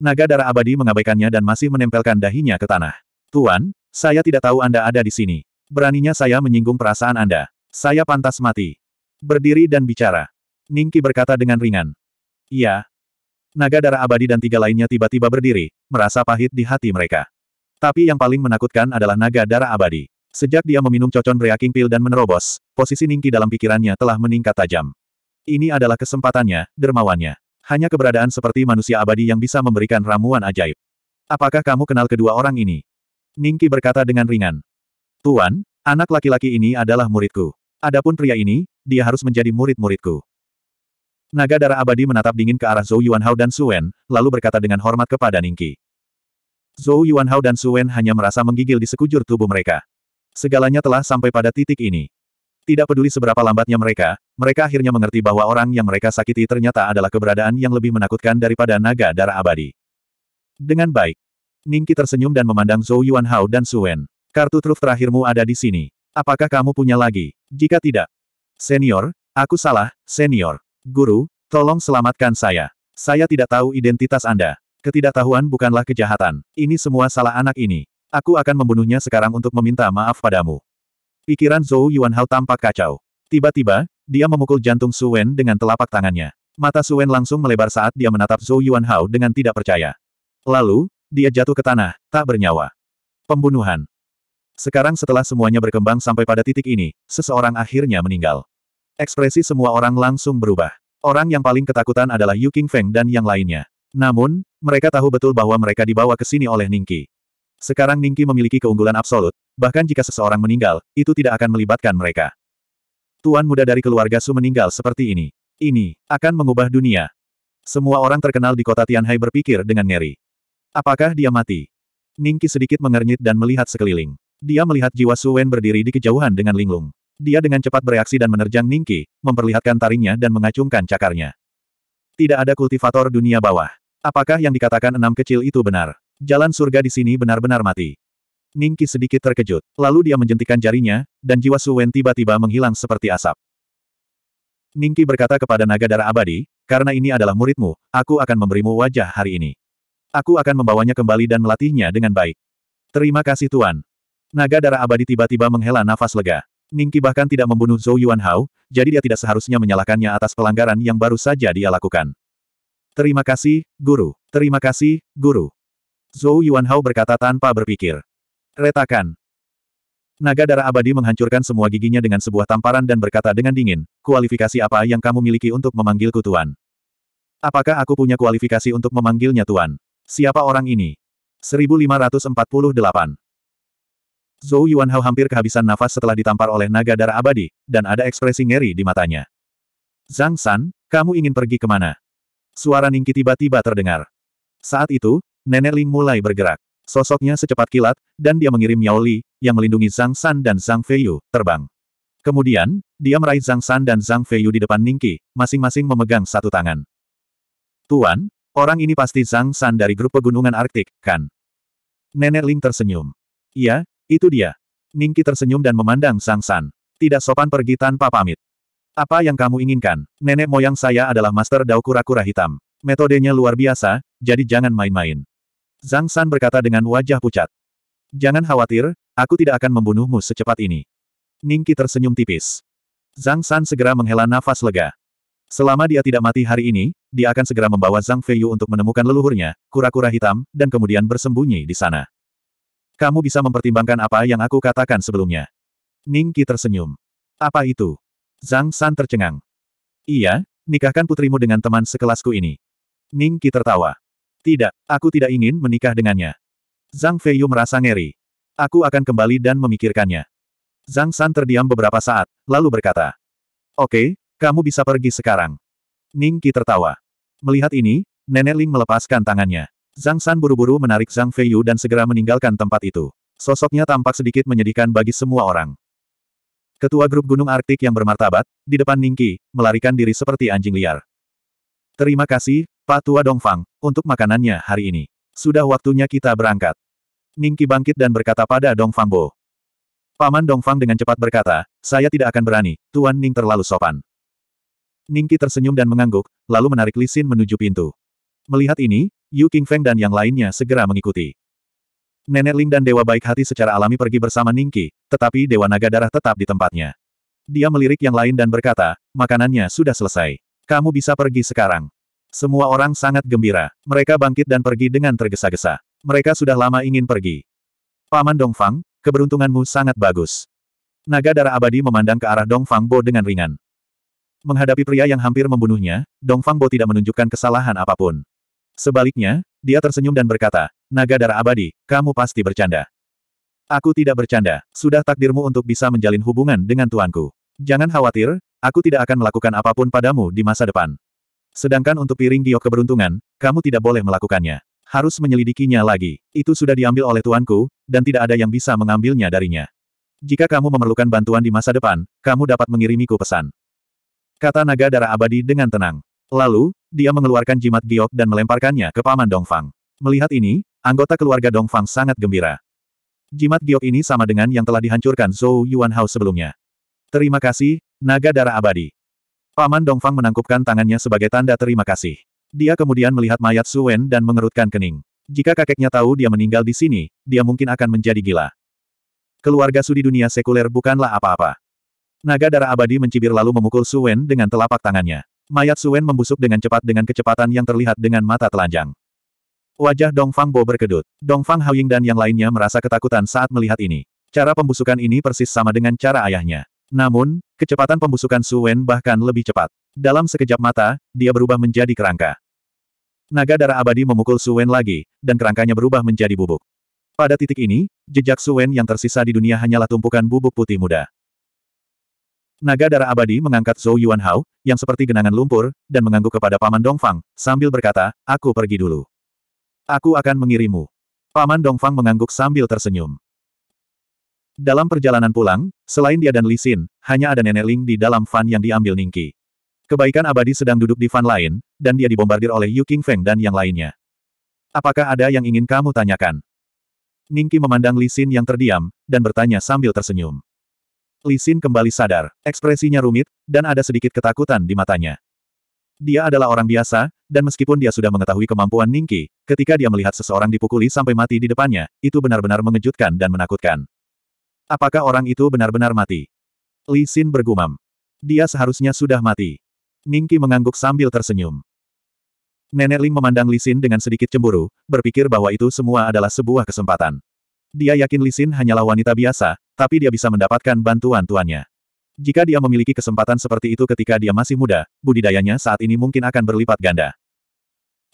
Naga darah abadi mengabaikannya dan masih menempelkan dahinya ke tanah. Tuan, saya tidak tahu Anda ada di sini. Beraninya saya menyinggung perasaan Anda. Saya pantas mati. Berdiri dan bicara. Ningki berkata dengan ringan. Iya. Naga darah abadi dan tiga lainnya tiba-tiba berdiri, merasa pahit di hati mereka. Tapi yang paling menakutkan adalah naga darah abadi. Sejak dia meminum cocon breaking pill dan menerobos, posisi Ningki dalam pikirannya telah meningkat tajam. Ini adalah kesempatannya, dermawannya. Hanya keberadaan seperti manusia abadi yang bisa memberikan ramuan ajaib. Apakah kamu kenal kedua orang ini? Ningki berkata dengan ringan. Tuan, anak laki-laki ini adalah muridku. Adapun pria ini, dia harus menjadi murid-muridku. Naga darah abadi menatap dingin ke arah Zhou Yuanhao dan Suen, lalu berkata dengan hormat kepada Ningki. Zhou Yuanhao dan Suen hanya merasa menggigil di sekujur tubuh mereka. Segalanya telah sampai pada titik ini. Tidak peduli seberapa lambatnya mereka, mereka akhirnya mengerti bahwa orang yang mereka sakiti ternyata adalah keberadaan yang lebih menakutkan daripada naga darah abadi. Dengan baik. Ningki tersenyum dan memandang Zhou Yuanhao dan Suen. Kartu truf terakhirmu ada di sini. Apakah kamu punya lagi? Jika tidak. Senior, aku salah, senior. Guru, tolong selamatkan saya. Saya tidak tahu identitas Anda. Ketidaktahuan bukanlah kejahatan. Ini semua salah anak ini. Aku akan membunuhnya sekarang untuk meminta maaf padamu. Pikiran Zhou Yuanhao tampak kacau. Tiba-tiba, dia memukul jantung Su Wen dengan telapak tangannya. Mata Su Wen langsung melebar saat dia menatap Zhou Yuanhao dengan tidak percaya. Lalu, dia jatuh ke tanah, tak bernyawa. Pembunuhan. Sekarang setelah semuanya berkembang sampai pada titik ini, seseorang akhirnya meninggal. Ekspresi semua orang langsung berubah. Orang yang paling ketakutan adalah Yu Feng dan yang lainnya. Namun, mereka tahu betul bahwa mereka dibawa ke sini oleh Ningki. Sekarang Ningki memiliki keunggulan absolut, bahkan jika seseorang meninggal, itu tidak akan melibatkan mereka. Tuan muda dari keluarga Su meninggal seperti ini. Ini, akan mengubah dunia. Semua orang terkenal di kota Tianhai berpikir dengan ngeri. Apakah dia mati? Ningki sedikit mengernyit dan melihat sekeliling. Dia melihat jiwa Su Wen berdiri di kejauhan dengan linglung. Dia dengan cepat bereaksi dan menerjang Ningki, memperlihatkan taringnya dan mengacungkan cakarnya. Tidak ada kultivator dunia bawah. Apakah yang dikatakan enam kecil itu benar? Jalan surga di sini benar-benar mati. Ningki sedikit terkejut. Lalu dia menjentikan jarinya, dan jiwa Su Wen tiba-tiba menghilang seperti asap. Ningki berkata kepada naga darah abadi, karena ini adalah muridmu, aku akan memberimu wajah hari ini. Aku akan membawanya kembali dan melatihnya dengan baik. Terima kasih Tuan. Naga darah abadi tiba-tiba menghela nafas lega. Ningki bahkan tidak membunuh Zhou Yuanhao, jadi dia tidak seharusnya menyalahkannya atas pelanggaran yang baru saja dia lakukan. Terima kasih, Guru. Terima kasih, Guru. Zhou Yuanhao berkata tanpa berpikir. Retakan. Naga darah abadi menghancurkan semua giginya dengan sebuah tamparan dan berkata dengan dingin, kualifikasi apa yang kamu miliki untuk memanggilku Tuan? Apakah aku punya kualifikasi untuk memanggilnya Tuan? Siapa orang ini? 1548. Zhou Yuanhao hampir kehabisan nafas setelah ditampar oleh naga darah abadi, dan ada ekspresi ngeri di matanya. Zhang San, kamu ingin pergi ke mana? Suara Ningki tiba-tiba terdengar. Saat itu, Nenek Ling mulai bergerak. Sosoknya secepat kilat, dan dia mengirim Yao Li, yang melindungi Zhang San dan Zhang Feiyu, terbang. Kemudian, dia meraih Zhang San dan Zhang Feiyu di depan Ningqi, masing-masing memegang satu tangan. Tuan, orang ini pasti Zhang San dari grup pegunungan Arktik, kan? Nenek Ling tersenyum. Iya, itu dia. Ningqi tersenyum dan memandang Zhang San. Tidak sopan pergi tanpa pamit. Apa yang kamu inginkan? Nenek moyang saya adalah Master Dao Kura-Kura Hitam. Metodenya luar biasa, jadi jangan main-main. Zhang San berkata dengan wajah pucat. Jangan khawatir, aku tidak akan membunuhmu secepat ini. Ningki tersenyum tipis. Zhang San segera menghela nafas lega. Selama dia tidak mati hari ini, dia akan segera membawa Zhang Feiyu untuk menemukan leluhurnya, kura-kura hitam, dan kemudian bersembunyi di sana. Kamu bisa mempertimbangkan apa yang aku katakan sebelumnya. Ningki tersenyum. Apa itu? Zhang San tercengang. Iya, nikahkan putrimu dengan teman sekelasku ini. Ningki tertawa. Tidak, aku tidak ingin menikah dengannya. Zhang Feiyu merasa ngeri. Aku akan kembali dan memikirkannya. Zhang San terdiam beberapa saat, lalu berkata. Oke, kamu bisa pergi sekarang. Ning Qi tertawa. Melihat ini, Nenek Ling melepaskan tangannya. Zhang San buru-buru menarik Zhang Feiyu dan segera meninggalkan tempat itu. Sosoknya tampak sedikit menyedihkan bagi semua orang. Ketua grup Gunung Arktik yang bermartabat, di depan Ningki, melarikan diri seperti anjing liar. Terima kasih, Pak Tua Dongfang, untuk makanannya hari ini. Sudah waktunya kita berangkat. Ningki bangkit dan berkata pada Dongfang Bo. Paman Dongfang dengan cepat berkata, saya tidak akan berani, Tuan Ning terlalu sopan. Ningki tersenyum dan mengangguk, lalu menarik Lisin menuju pintu. Melihat ini, Yu Qingfeng dan yang lainnya segera mengikuti. Nenek Ling dan Dewa Baik Hati secara alami pergi bersama Ningki, tetapi Dewa Naga Darah tetap di tempatnya. Dia melirik yang lain dan berkata, makanannya sudah selesai. Kamu bisa pergi sekarang. Semua orang sangat gembira. Mereka bangkit dan pergi dengan tergesa-gesa. Mereka sudah lama ingin pergi. Paman Dongfang, Keberuntunganmu sangat bagus. Naga darah abadi memandang ke arah Dong Fang Bo dengan ringan. Menghadapi pria yang hampir membunuhnya, Dong Fang Bo tidak menunjukkan kesalahan apa pun. Sebaliknya, dia tersenyum dan berkata, Naga darah abadi, kamu pasti bercanda. Aku tidak bercanda, sudah takdirmu untuk bisa menjalin hubungan dengan tuanku. Jangan khawatir, aku tidak akan melakukan apa pun padamu di masa depan. Sedangkan untuk piring giok keberuntungan, kamu tidak boleh melakukannya harus menyelidikinya lagi. Itu sudah diambil oleh tuanku, dan tidak ada yang bisa mengambilnya darinya. Jika kamu memerlukan bantuan di masa depan, kamu dapat mengirimiku pesan. Kata naga darah abadi dengan tenang. Lalu, dia mengeluarkan jimat giok dan melemparkannya ke paman Dongfang. Melihat ini, anggota keluarga Dongfang sangat gembira. Jimat giok ini sama dengan yang telah dihancurkan Zhou Yuan Hao sebelumnya. Terima kasih, naga darah abadi. Paman Dongfang menangkupkan tangannya sebagai tanda terima kasih. Dia kemudian melihat mayat Su Wen dan mengerutkan kening. Jika kakeknya tahu dia meninggal di sini, dia mungkin akan menjadi gila. Keluarga Su di dunia sekuler bukanlah apa-apa. Naga darah abadi mencibir lalu memukul Su Wen dengan telapak tangannya. Mayat Su Wen membusuk dengan cepat dengan kecepatan yang terlihat dengan mata telanjang. Wajah Dong Fang Bo berkedut. Dong Fang Haoying dan yang lainnya merasa ketakutan saat melihat ini. Cara pembusukan ini persis sama dengan cara ayahnya. Namun, kecepatan pembusukan Su Wen bahkan lebih cepat. Dalam sekejap mata, dia berubah menjadi kerangka. Naga darah abadi memukul Su Wen lagi, dan kerangkanya berubah menjadi bubuk. Pada titik ini, jejak Su Wen yang tersisa di dunia hanyalah tumpukan bubuk putih muda. Naga darah abadi mengangkat Zhou Yuan Hao, yang seperti genangan lumpur, dan mengangguk kepada Paman Dongfang, sambil berkata, aku pergi dulu. Aku akan mengirimu. Paman Dongfang mengangguk sambil tersenyum. Dalam perjalanan pulang, selain dia dan Li Xin, hanya ada Nenek Ling di dalam van yang diambil Ningki. Kebaikan abadi sedang duduk di van lain, dan dia dibombardir oleh Yu Qingfeng dan yang lainnya. Apakah ada yang ingin kamu tanyakan? Ningki memandang Li Xin yang terdiam, dan bertanya sambil tersenyum. Li Xin kembali sadar, ekspresinya rumit, dan ada sedikit ketakutan di matanya. Dia adalah orang biasa, dan meskipun dia sudah mengetahui kemampuan Ningki, ketika dia melihat seseorang dipukuli sampai mati di depannya, itu benar-benar mengejutkan dan menakutkan. Apakah orang itu benar-benar mati? Li Xin bergumam. Dia seharusnya sudah mati. Ningki mengangguk sambil tersenyum. Nenek Ling memandang Li Xin dengan sedikit cemburu, berpikir bahwa itu semua adalah sebuah kesempatan. Dia yakin Li Xin hanyalah wanita biasa, tapi dia bisa mendapatkan bantuan tuannya. Jika dia memiliki kesempatan seperti itu ketika dia masih muda, budidayanya saat ini mungkin akan berlipat ganda.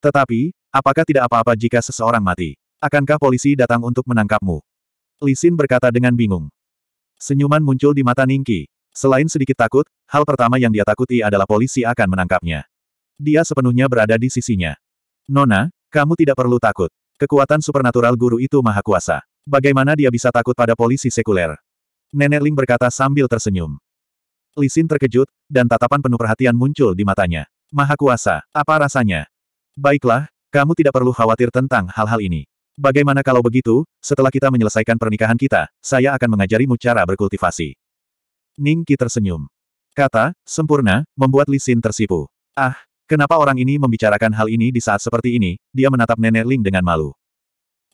Tetapi, apakah tidak apa-apa jika seseorang mati? Akankah polisi datang untuk menangkapmu? Li Xin berkata dengan bingung. Senyuman muncul di mata Ningki. Selain sedikit takut, hal pertama yang dia takuti adalah polisi akan menangkapnya. Dia sepenuhnya berada di sisinya. Nona, kamu tidak perlu takut. Kekuatan supernatural guru itu maha kuasa. Bagaimana dia bisa takut pada polisi sekuler? Nenek Ling berkata sambil tersenyum. Li Xin terkejut, dan tatapan penuh perhatian muncul di matanya. Maha kuasa, apa rasanya? Baiklah, kamu tidak perlu khawatir tentang hal-hal ini. Bagaimana kalau begitu, setelah kita menyelesaikan pernikahan kita, saya akan mengajarimu cara berkultivasi. Ning Qi tersenyum. Kata, sempurna, membuat Li Xin tersipu. Ah, kenapa orang ini membicarakan hal ini di saat seperti ini, dia menatap Nenek Ling dengan malu.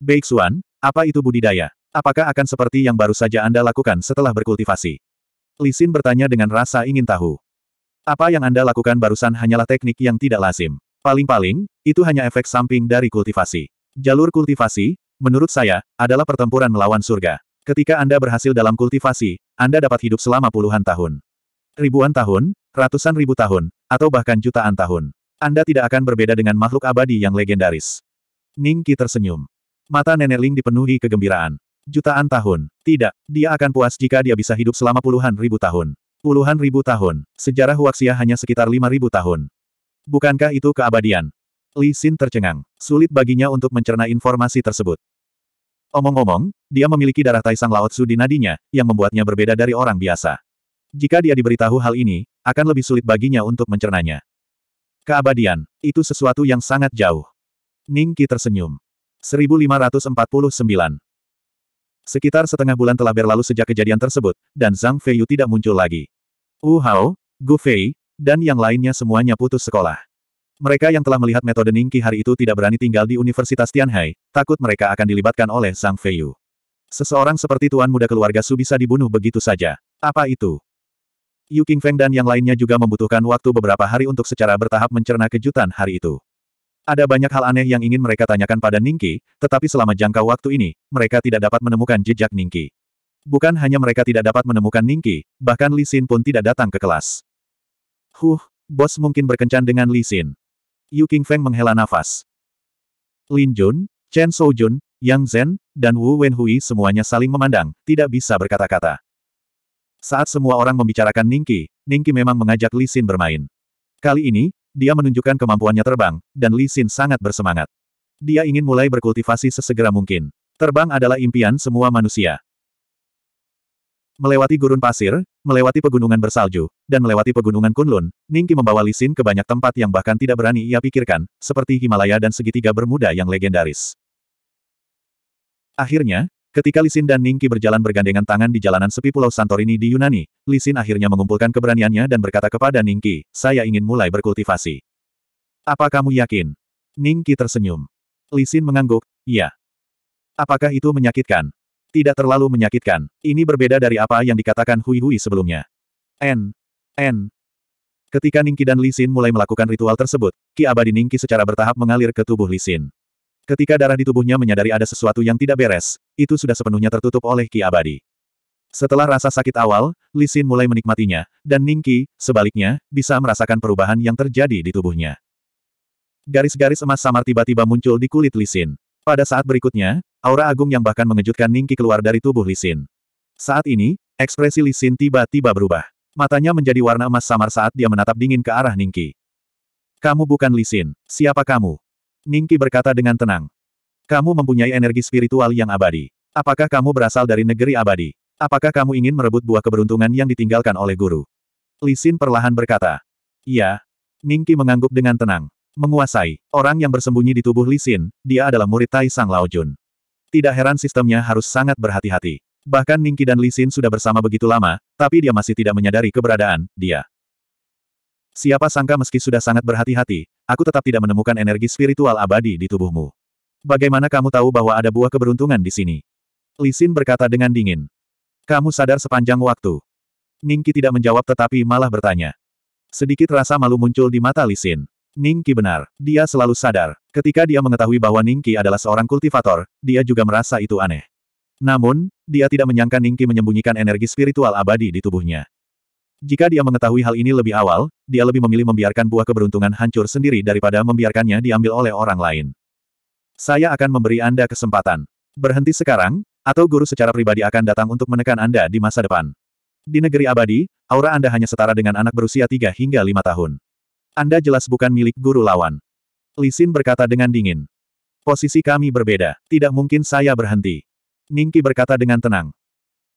Baik Xuan, apa itu budidaya? Apakah akan seperti yang baru saja Anda lakukan setelah berkultivasi? Li Xin bertanya dengan rasa ingin tahu. Apa yang Anda lakukan barusan hanyalah teknik yang tidak lazim. Paling-paling, itu hanya efek samping dari kultivasi. Jalur kultivasi, menurut saya, adalah pertempuran melawan surga. Ketika Anda berhasil dalam kultivasi, Anda dapat hidup selama puluhan tahun. Ribuan tahun, ratusan ribu tahun, atau bahkan jutaan tahun. Anda tidak akan berbeda dengan makhluk abadi yang legendaris. Ning Qi tersenyum. Mata Nenek Ling dipenuhi kegembiraan. Jutaan tahun. Tidak, dia akan puas jika dia bisa hidup selama puluhan ribu tahun. Puluhan ribu tahun. Sejarah Huaxia hanya sekitar lima ribu tahun. Bukankah itu keabadian? Li Xin tercengang. Sulit baginya untuk mencerna informasi tersebut. Omong-omong, dia memiliki darah Taisang Lao Tzu di nadinya, yang membuatnya berbeda dari orang biasa. Jika dia diberitahu hal ini, akan lebih sulit baginya untuk mencernanya. Keabadian, itu sesuatu yang sangat jauh. Ning Qi tersenyum. 1549. Sekitar setengah bulan telah berlalu sejak kejadian tersebut, dan Zhang Feiyu tidak muncul lagi. Wu Hao, Gu Fei, dan yang lainnya semuanya putus sekolah. Mereka yang telah melihat metode Ningki hari itu tidak berani tinggal di Universitas Tianhai, takut mereka akan dilibatkan oleh Zhang Feiyu. Seseorang seperti tuan muda keluarga Su bisa dibunuh begitu saja. Apa itu? Yu Qingfeng dan yang lainnya juga membutuhkan waktu beberapa hari untuk secara bertahap mencerna kejutan hari itu. Ada banyak hal aneh yang ingin mereka tanyakan pada Ningki, tetapi selama jangka waktu ini, mereka tidak dapat menemukan jejak Ningki. Bukan hanya mereka tidak dapat menemukan Ningki, bahkan Li Xin pun tidak datang ke kelas. Huh, bos mungkin berkencan dengan Li Xin. Yu Qingfeng menghela nafas. Lin Jun, Chen Jun, Yang Zhen, dan Wu Wenhui semuanya saling memandang, tidak bisa berkata-kata. Saat semua orang membicarakan Ningki, Ningki memang mengajak Li Xin bermain. Kali ini, dia menunjukkan kemampuannya terbang, dan Li Xin sangat bersemangat. Dia ingin mulai berkultivasi sesegera mungkin. Terbang adalah impian semua manusia. Melewati gurun pasir, melewati pegunungan bersalju, dan melewati pegunungan Kunlun, Ningki membawa Li Xin ke banyak tempat yang bahkan tidak berani ia pikirkan, seperti Himalaya dan segitiga bermuda yang legendaris. Akhirnya, Ketika Lisin dan Ningki berjalan bergandengan tangan di jalanan sepi Pulau Santorini di Yunani, Lisin akhirnya mengumpulkan keberaniannya dan berkata kepada Ningki, saya ingin mulai berkultivasi. Apa kamu yakin? Ningki tersenyum. Lisin mengangguk, iya. Apakah itu menyakitkan? Tidak terlalu menyakitkan. Ini berbeda dari apa yang dikatakan Hui Hui sebelumnya. N. N. Ketika Ningki dan Lisin mulai melakukan ritual tersebut, Ki abadi Ningki secara bertahap mengalir ke tubuh Lisin. Ketika darah di tubuhnya menyadari ada sesuatu yang tidak beres, itu sudah sepenuhnya tertutup oleh ki abadi. Setelah rasa sakit awal, Li Xin mulai menikmatinya, dan Ningki, sebaliknya, bisa merasakan perubahan yang terjadi di tubuhnya. Garis-garis emas samar tiba-tiba muncul di kulit Li Xin. Pada saat berikutnya, aura agung yang bahkan mengejutkan Ningki keluar dari tubuh Li Xin. Saat ini, ekspresi Li Xin tiba-tiba berubah. Matanya menjadi warna emas samar saat dia menatap dingin ke arah Ningki. Kamu bukan Li Xin. Siapa kamu? Ningki berkata dengan tenang. Kamu mempunyai energi spiritual yang abadi. Apakah kamu berasal dari negeri abadi? Apakah kamu ingin merebut buah keberuntungan yang ditinggalkan oleh guru? Li Xin perlahan berkata. Iya. Ningki mengangguk dengan tenang. Menguasai. Orang yang bersembunyi di tubuh Li Xin, dia adalah murid Tai Sang Lao Jun. Tidak heran sistemnya harus sangat berhati-hati. Bahkan Ningki dan Li Xin sudah bersama begitu lama, tapi dia masih tidak menyadari keberadaan dia. Siapa sangka meski sudah sangat berhati-hati, aku tetap tidak menemukan energi spiritual abadi di tubuhmu. Bagaimana kamu tahu bahwa ada buah keberuntungan di sini? Li Xin berkata dengan dingin. Kamu sadar sepanjang waktu. Ningki tidak menjawab tetapi malah bertanya. Sedikit rasa malu muncul di mata Li Xin. Ningki benar. Dia selalu sadar. Ketika dia mengetahui bahwa Ningki adalah seorang kultivator, dia juga merasa itu aneh. Namun, dia tidak menyangka Ningki menyembunyikan energi spiritual abadi di tubuhnya. Jika dia mengetahui hal ini lebih awal, dia lebih memilih membiarkan buah keberuntungan hancur sendiri daripada membiarkannya diambil oleh orang lain. Saya akan memberi Anda kesempatan. Berhenti sekarang, atau guru secara pribadi akan datang untuk menekan Anda di masa depan. Di negeri abadi, aura Anda hanya setara dengan anak berusia 3 hingga 5 tahun. Anda jelas bukan milik guru lawan. Lisin berkata dengan dingin. Posisi kami berbeda, tidak mungkin saya berhenti. Ningki berkata dengan tenang.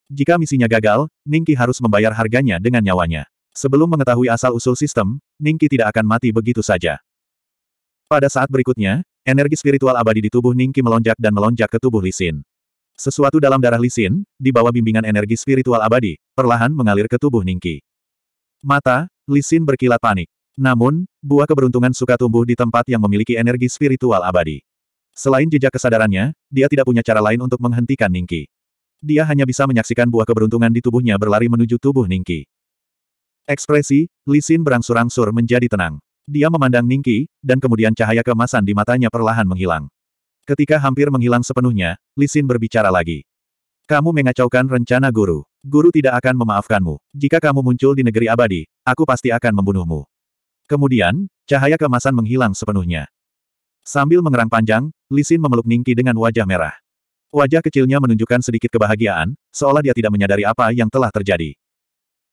Jika misinya gagal, Ningki harus membayar harganya dengan nyawanya. Sebelum mengetahui asal-usul sistem, Ningki tidak akan mati begitu saja. Pada saat berikutnya, energi spiritual abadi di tubuh Ningki melonjak dan melonjak ke tubuh Lisin. Sesuatu dalam darah Lisin, di bawah bimbingan energi spiritual abadi, perlahan mengalir ke tubuh Ningki. Mata, Lisin berkilat panik. Namun, buah keberuntungan suka tumbuh di tempat yang memiliki energi spiritual abadi. Selain jejak kesadarannya, dia tidak punya cara lain untuk menghentikan Ningki. Dia hanya bisa menyaksikan buah keberuntungan di tubuhnya berlari menuju tubuh Ningki. Ekspresi, Lisin berangsur-angsur menjadi tenang. Dia memandang Ningki, dan kemudian cahaya keemasan di matanya perlahan menghilang. Ketika hampir menghilang sepenuhnya, Lisin berbicara lagi. Kamu mengacaukan rencana guru. Guru tidak akan memaafkanmu. Jika kamu muncul di negeri abadi, aku pasti akan membunuhmu. Kemudian, cahaya keemasan menghilang sepenuhnya. Sambil mengerang panjang, Lisin memeluk Ningki dengan wajah merah. Wajah kecilnya menunjukkan sedikit kebahagiaan, seolah dia tidak menyadari apa yang telah terjadi.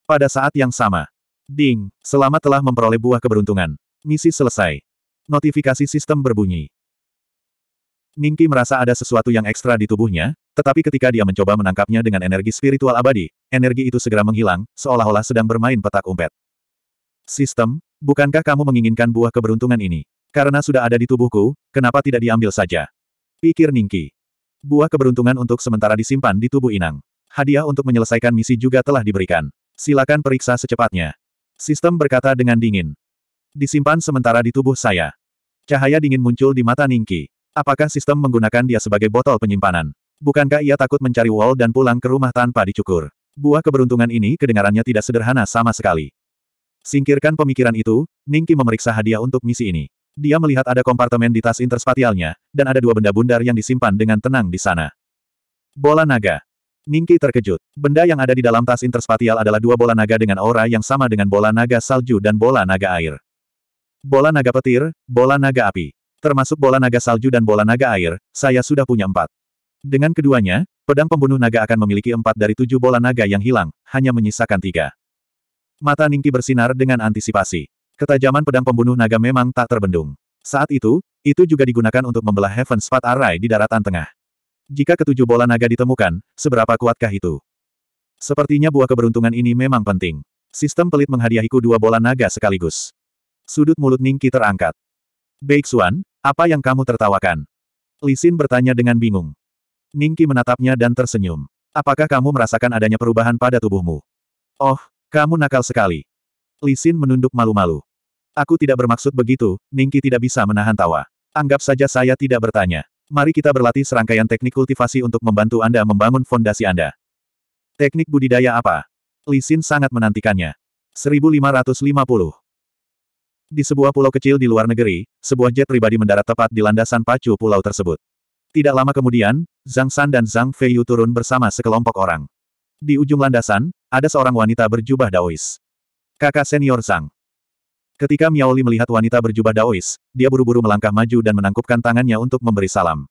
Pada saat yang sama, Ding, selamat telah memperoleh buah keberuntungan. Misi selesai. Notifikasi sistem berbunyi. Ningki merasa ada sesuatu yang ekstra di tubuhnya, tetapi ketika dia mencoba menangkapnya dengan energi spiritual abadi, energi itu segera menghilang, seolah-olah sedang bermain petak umpet. Sistem, bukankah kamu menginginkan buah keberuntungan ini? Karena sudah ada di tubuhku, kenapa tidak diambil saja? Pikir Ningki. Buah keberuntungan untuk sementara disimpan di tubuh Inang. Hadiah untuk menyelesaikan misi juga telah diberikan. Silakan periksa secepatnya. Sistem berkata dengan dingin. Disimpan sementara di tubuh saya. Cahaya dingin muncul di mata Ningki. Apakah sistem menggunakan dia sebagai botol penyimpanan? Bukankah ia takut mencari wall dan pulang ke rumah tanpa dicukur? Buah keberuntungan ini kedengarannya tidak sederhana sama sekali. Singkirkan pemikiran itu, Ningki memeriksa hadiah untuk misi ini. Dia melihat ada kompartemen di tas interspatialnya, dan ada dua benda bundar yang disimpan dengan tenang di sana. Bola naga. Ningki terkejut. Benda yang ada di dalam tas interspatial adalah dua bola naga dengan aura yang sama dengan bola naga salju dan bola naga air. Bola naga petir, bola naga api. Termasuk bola naga salju dan bola naga air, saya sudah punya empat. Dengan keduanya, pedang pembunuh naga akan memiliki empat dari tujuh bola naga yang hilang, hanya menyisakan tiga. Mata Ningki bersinar dengan antisipasi. Ketajaman pedang pembunuh naga memang tak terbendung. Saat itu, itu juga digunakan untuk membelah Heaven Spot Array di daratan tengah. Jika ketujuh bola naga ditemukan, seberapa kuatkah itu? Sepertinya buah keberuntungan ini memang penting. Sistem pelit menghadiahiku dua bola naga sekaligus. Sudut mulut Ningki terangkat. Baik Xuan, apa yang kamu tertawakan? Lisin bertanya dengan bingung. Ningki menatapnya dan tersenyum. Apakah kamu merasakan adanya perubahan pada tubuhmu? Oh, kamu nakal sekali. Lisin menunduk malu-malu. Aku tidak bermaksud begitu, Ningki tidak bisa menahan tawa. Anggap saja saya tidak bertanya. Mari kita berlatih serangkaian teknik kultivasi untuk membantu Anda membangun fondasi Anda. Teknik budidaya apa? Lisin sangat menantikannya. 1550. Di sebuah pulau kecil di luar negeri, sebuah jet pribadi mendarat tepat di landasan pacu pulau tersebut. Tidak lama kemudian, Zhang San dan Zhang Feiyu turun bersama sekelompok orang. Di ujung landasan, ada seorang wanita berjubah Daois. Kakak senior Zhang. Ketika Miao Li melihat wanita berjubah Daois, dia buru-buru melangkah maju dan menangkupkan tangannya untuk memberi salam.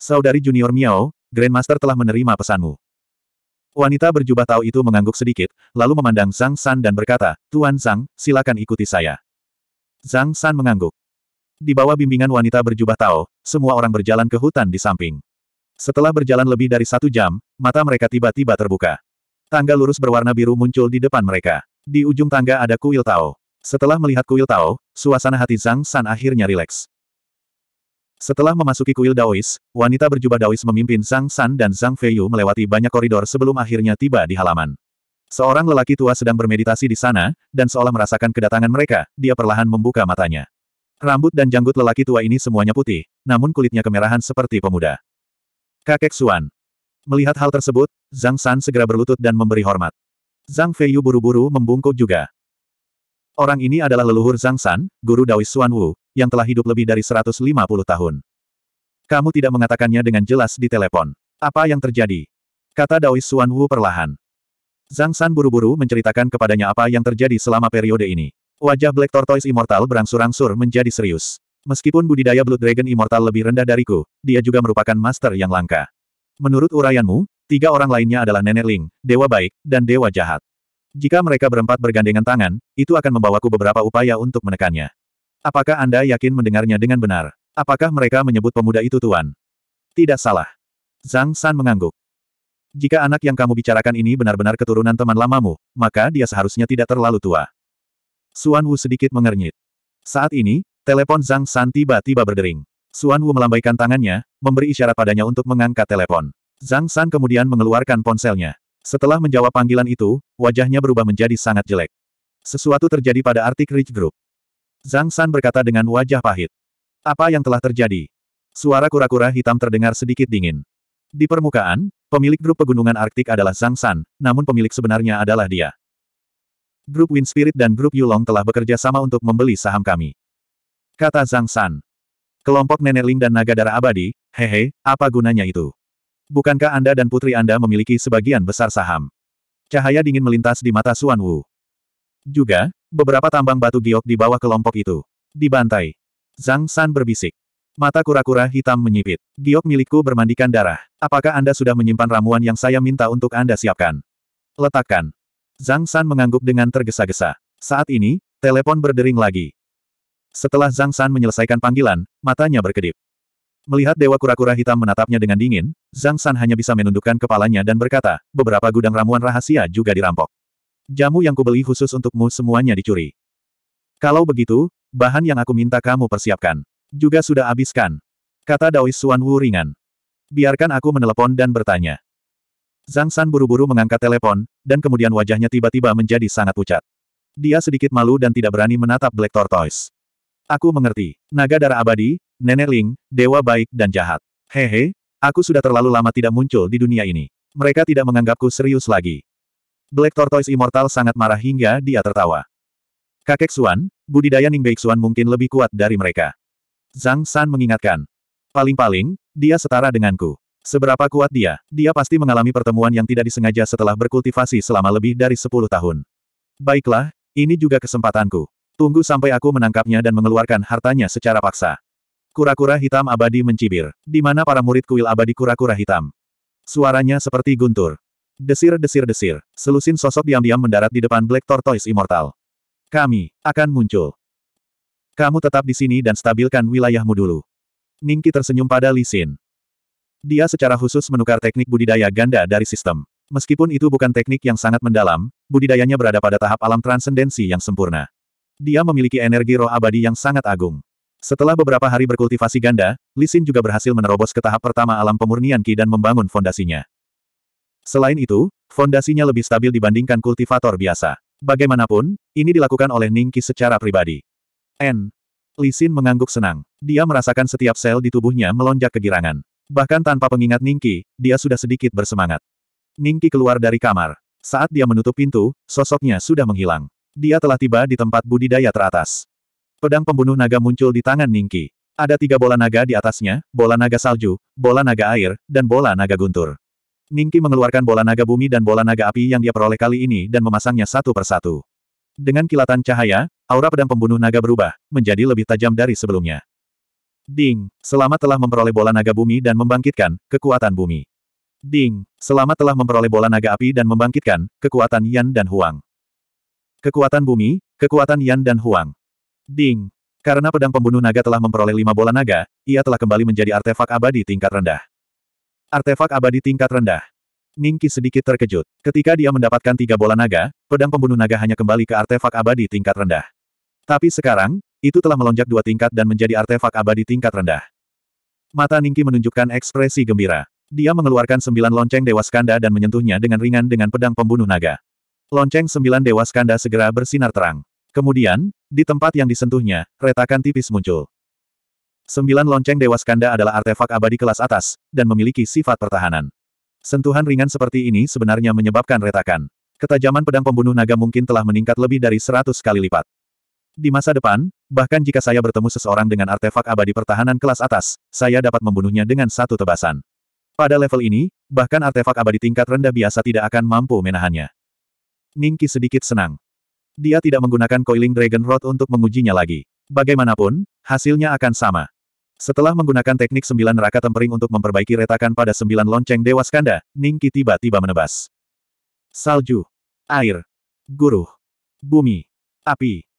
Saudari junior Miao, Grandmaster telah menerima pesanmu. Wanita berjubah Tao itu mengangguk sedikit, lalu memandang Zhang San dan berkata, Tuan Zhang, silakan ikuti saya. Zhang San mengangguk. Di bawah bimbingan wanita berjubah Tao, semua orang berjalan ke hutan di samping. Setelah berjalan lebih dari satu jam, mata mereka tiba-tiba terbuka. Tangga lurus berwarna biru muncul di depan mereka. Di ujung tangga ada kuil Tao. Setelah melihat kuil Tao, suasana hati Zhang San akhirnya rileks. Setelah memasuki kuil Daois, wanita berjubah Daois memimpin Zhang San dan Zhang Feiyu melewati banyak koridor sebelum akhirnya tiba di halaman. Seorang lelaki tua sedang bermeditasi di sana, dan seolah merasakan kedatangan mereka, dia perlahan membuka matanya. Rambut dan janggut lelaki tua ini semuanya putih, namun kulitnya kemerahan seperti pemuda. Kakek Suan. Melihat hal tersebut, Zhang San segera berlutut dan memberi hormat. Zhang Feiyu buru-buru membungkuk juga. Orang ini adalah leluhur Zhang San, guru Daois Xuan Wu, yang telah hidup lebih dari 150 tahun. Kamu tidak mengatakannya dengan jelas di telepon. Apa yang terjadi? Kata Daois Xuan Wu perlahan. Zhang San buru-buru menceritakan kepadanya apa yang terjadi selama periode ini. Wajah Black Tortoise Immortal berangsur-angsur menjadi serius. Meskipun budidaya Blood Dragon Immortal lebih rendah dariku, dia juga merupakan master yang langka. Menurut uraianmu, tiga orang lainnya adalah Nenek Ling, Dewa Baik, dan Dewa Jahat. Jika mereka berempat bergandengan tangan, itu akan membawaku beberapa upaya untuk menekannya. Apakah Anda yakin mendengarnya dengan benar? Apakah mereka menyebut pemuda itu Tuan? Tidak salah. Zhang San mengangguk. Jika anak yang kamu bicarakan ini benar-benar keturunan teman lamamu, maka dia seharusnya tidak terlalu tua. Suan Wu sedikit mengernyit. Saat ini, telepon Zhang San tiba-tiba berdering. Suan Wu melambaikan tangannya, memberi isyarat padanya untuk mengangkat telepon. Zhang San kemudian mengeluarkan ponselnya. Setelah menjawab panggilan itu, wajahnya berubah menjadi sangat jelek. Sesuatu terjadi pada Arctic Ridge Group. Zhang San berkata dengan wajah pahit. Apa yang telah terjadi? Suara kura-kura hitam terdengar sedikit dingin. Di permukaan, pemilik grup pegunungan Arktik adalah Zhang San, namun pemilik sebenarnya adalah dia. Grup Wind Spirit dan grup Yulong telah bekerja sama untuk membeli saham kami. Kata Zhang San. Kelompok Nenek Ling dan Naga Darah Abadi, hehe, apa gunanya itu? Bukankah Anda dan putri Anda memiliki sebagian besar saham? Cahaya dingin melintas di mata Suan Wu. Juga, beberapa tambang batu giok di bawah kelompok itu. Dibantai. Zhang San berbisik. Mata kura-kura hitam menyipit. Giok milikku bermandikan darah. Apakah Anda sudah menyimpan ramuan yang saya minta untuk Anda siapkan? Letakkan. Zhang San mengangguk dengan tergesa-gesa. Saat ini, telepon berdering lagi. Setelah Zhang San menyelesaikan panggilan, matanya berkedip. Melihat Dewa Kura-Kura Hitam menatapnya dengan dingin, Zhang San hanya bisa menundukkan kepalanya dan berkata, beberapa gudang ramuan rahasia juga dirampok. Jamu yang kubeli khusus untukmu semuanya dicuri. Kalau begitu, bahan yang aku minta kamu persiapkan. Juga sudah habiskan. Kata Daois Suan Wu ringan. Biarkan aku menelepon dan bertanya. Zhang San buru-buru mengangkat telepon, dan kemudian wajahnya tiba-tiba menjadi sangat pucat. Dia sedikit malu dan tidak berani menatap Black Tortoise. Aku mengerti. Naga darah abadi, nenek Ling, dewa baik dan jahat. Hehe, aku sudah terlalu lama tidak muncul di dunia ini. Mereka tidak menganggapku serius lagi. Black Tortoise Immortal sangat marah hingga dia tertawa. Kakek Suan, budidaya Ning Suan mungkin lebih kuat dari mereka. Zhang San mengingatkan. Paling-paling, dia setara denganku. Seberapa kuat dia, dia pasti mengalami pertemuan yang tidak disengaja setelah berkultivasi selama lebih dari 10 tahun. Baiklah, ini juga kesempatanku. Tunggu sampai aku menangkapnya dan mengeluarkan hartanya secara paksa. Kura-kura hitam abadi mencibir. Di mana para murid kuil abadi kura-kura hitam? Suaranya seperti guntur. Desir-desir-desir. Selusin sosok diam-diam mendarat di depan Black Tortoise Immortal. Kami akan muncul. Kamu tetap di sini dan stabilkan wilayahmu dulu. Ningki tersenyum pada Xin. Dia secara khusus menukar teknik budidaya ganda dari sistem. Meskipun itu bukan teknik yang sangat mendalam, budidayanya berada pada tahap alam transendensi yang sempurna. Dia memiliki energi roh abadi yang sangat agung. Setelah beberapa hari berkultivasi ganda, Li Xin juga berhasil menerobos ke tahap pertama alam pemurnian Qi dan membangun fondasinya. Selain itu, fondasinya lebih stabil dibandingkan kultivator biasa. Bagaimanapun, ini dilakukan oleh Ning Qi secara pribadi. N. Li Xin mengangguk senang. Dia merasakan setiap sel di tubuhnya melonjak kegirangan. Bahkan tanpa pengingat Ning Qi, dia sudah sedikit bersemangat. Ningki keluar dari kamar. Saat dia menutup pintu, sosoknya sudah menghilang. Dia telah tiba di tempat budidaya teratas. Pedang pembunuh naga muncul di tangan Ningki. Ada tiga bola naga di atasnya, bola naga salju, bola naga air, dan bola naga guntur. Ningki mengeluarkan bola naga bumi dan bola naga api yang dia peroleh kali ini dan memasangnya satu persatu. Dengan kilatan cahaya, aura pedang pembunuh naga berubah, menjadi lebih tajam dari sebelumnya. Ding, selamat telah memperoleh bola naga bumi dan membangkitkan kekuatan bumi. Ding, selamat telah memperoleh bola naga api dan membangkitkan kekuatan Yan dan Huang. Kekuatan bumi, kekuatan Yan dan Huang. Ding, karena pedang pembunuh naga telah memperoleh lima bola naga, ia telah kembali menjadi artefak abadi tingkat rendah. Artefak abadi tingkat rendah. Ningki sedikit terkejut. Ketika dia mendapatkan tiga bola naga, pedang pembunuh naga hanya kembali ke artefak abadi tingkat rendah. Tapi sekarang, itu telah melonjak dua tingkat dan menjadi artefak abadi tingkat rendah. Mata Ningki menunjukkan ekspresi gembira. Dia mengeluarkan sembilan lonceng Dewa Skanda dan menyentuhnya dengan ringan dengan pedang pembunuh naga. Lonceng sembilan Dewa Skanda segera bersinar terang. Kemudian, di tempat yang disentuhnya, retakan tipis muncul. Sembilan lonceng Dewa Skanda adalah artefak abadi kelas atas, dan memiliki sifat pertahanan. Sentuhan ringan seperti ini sebenarnya menyebabkan retakan. Ketajaman pedang pembunuh naga mungkin telah meningkat lebih dari seratus kali lipat. Di masa depan, bahkan jika saya bertemu seseorang dengan artefak abadi pertahanan kelas atas, saya dapat membunuhnya dengan satu tebasan. Pada level ini, bahkan artefak abadi tingkat rendah biasa tidak akan mampu menahannya. Ningki sedikit senang. Dia tidak menggunakan Coiling Dragon Rod untuk mengujinya lagi. Bagaimanapun, hasilnya akan sama. Setelah menggunakan teknik sembilan neraka tempering untuk memperbaiki retakan pada sembilan lonceng Dewa Skanda, Ningki tiba-tiba menebas. Salju. Air. Guruh. Bumi. Api.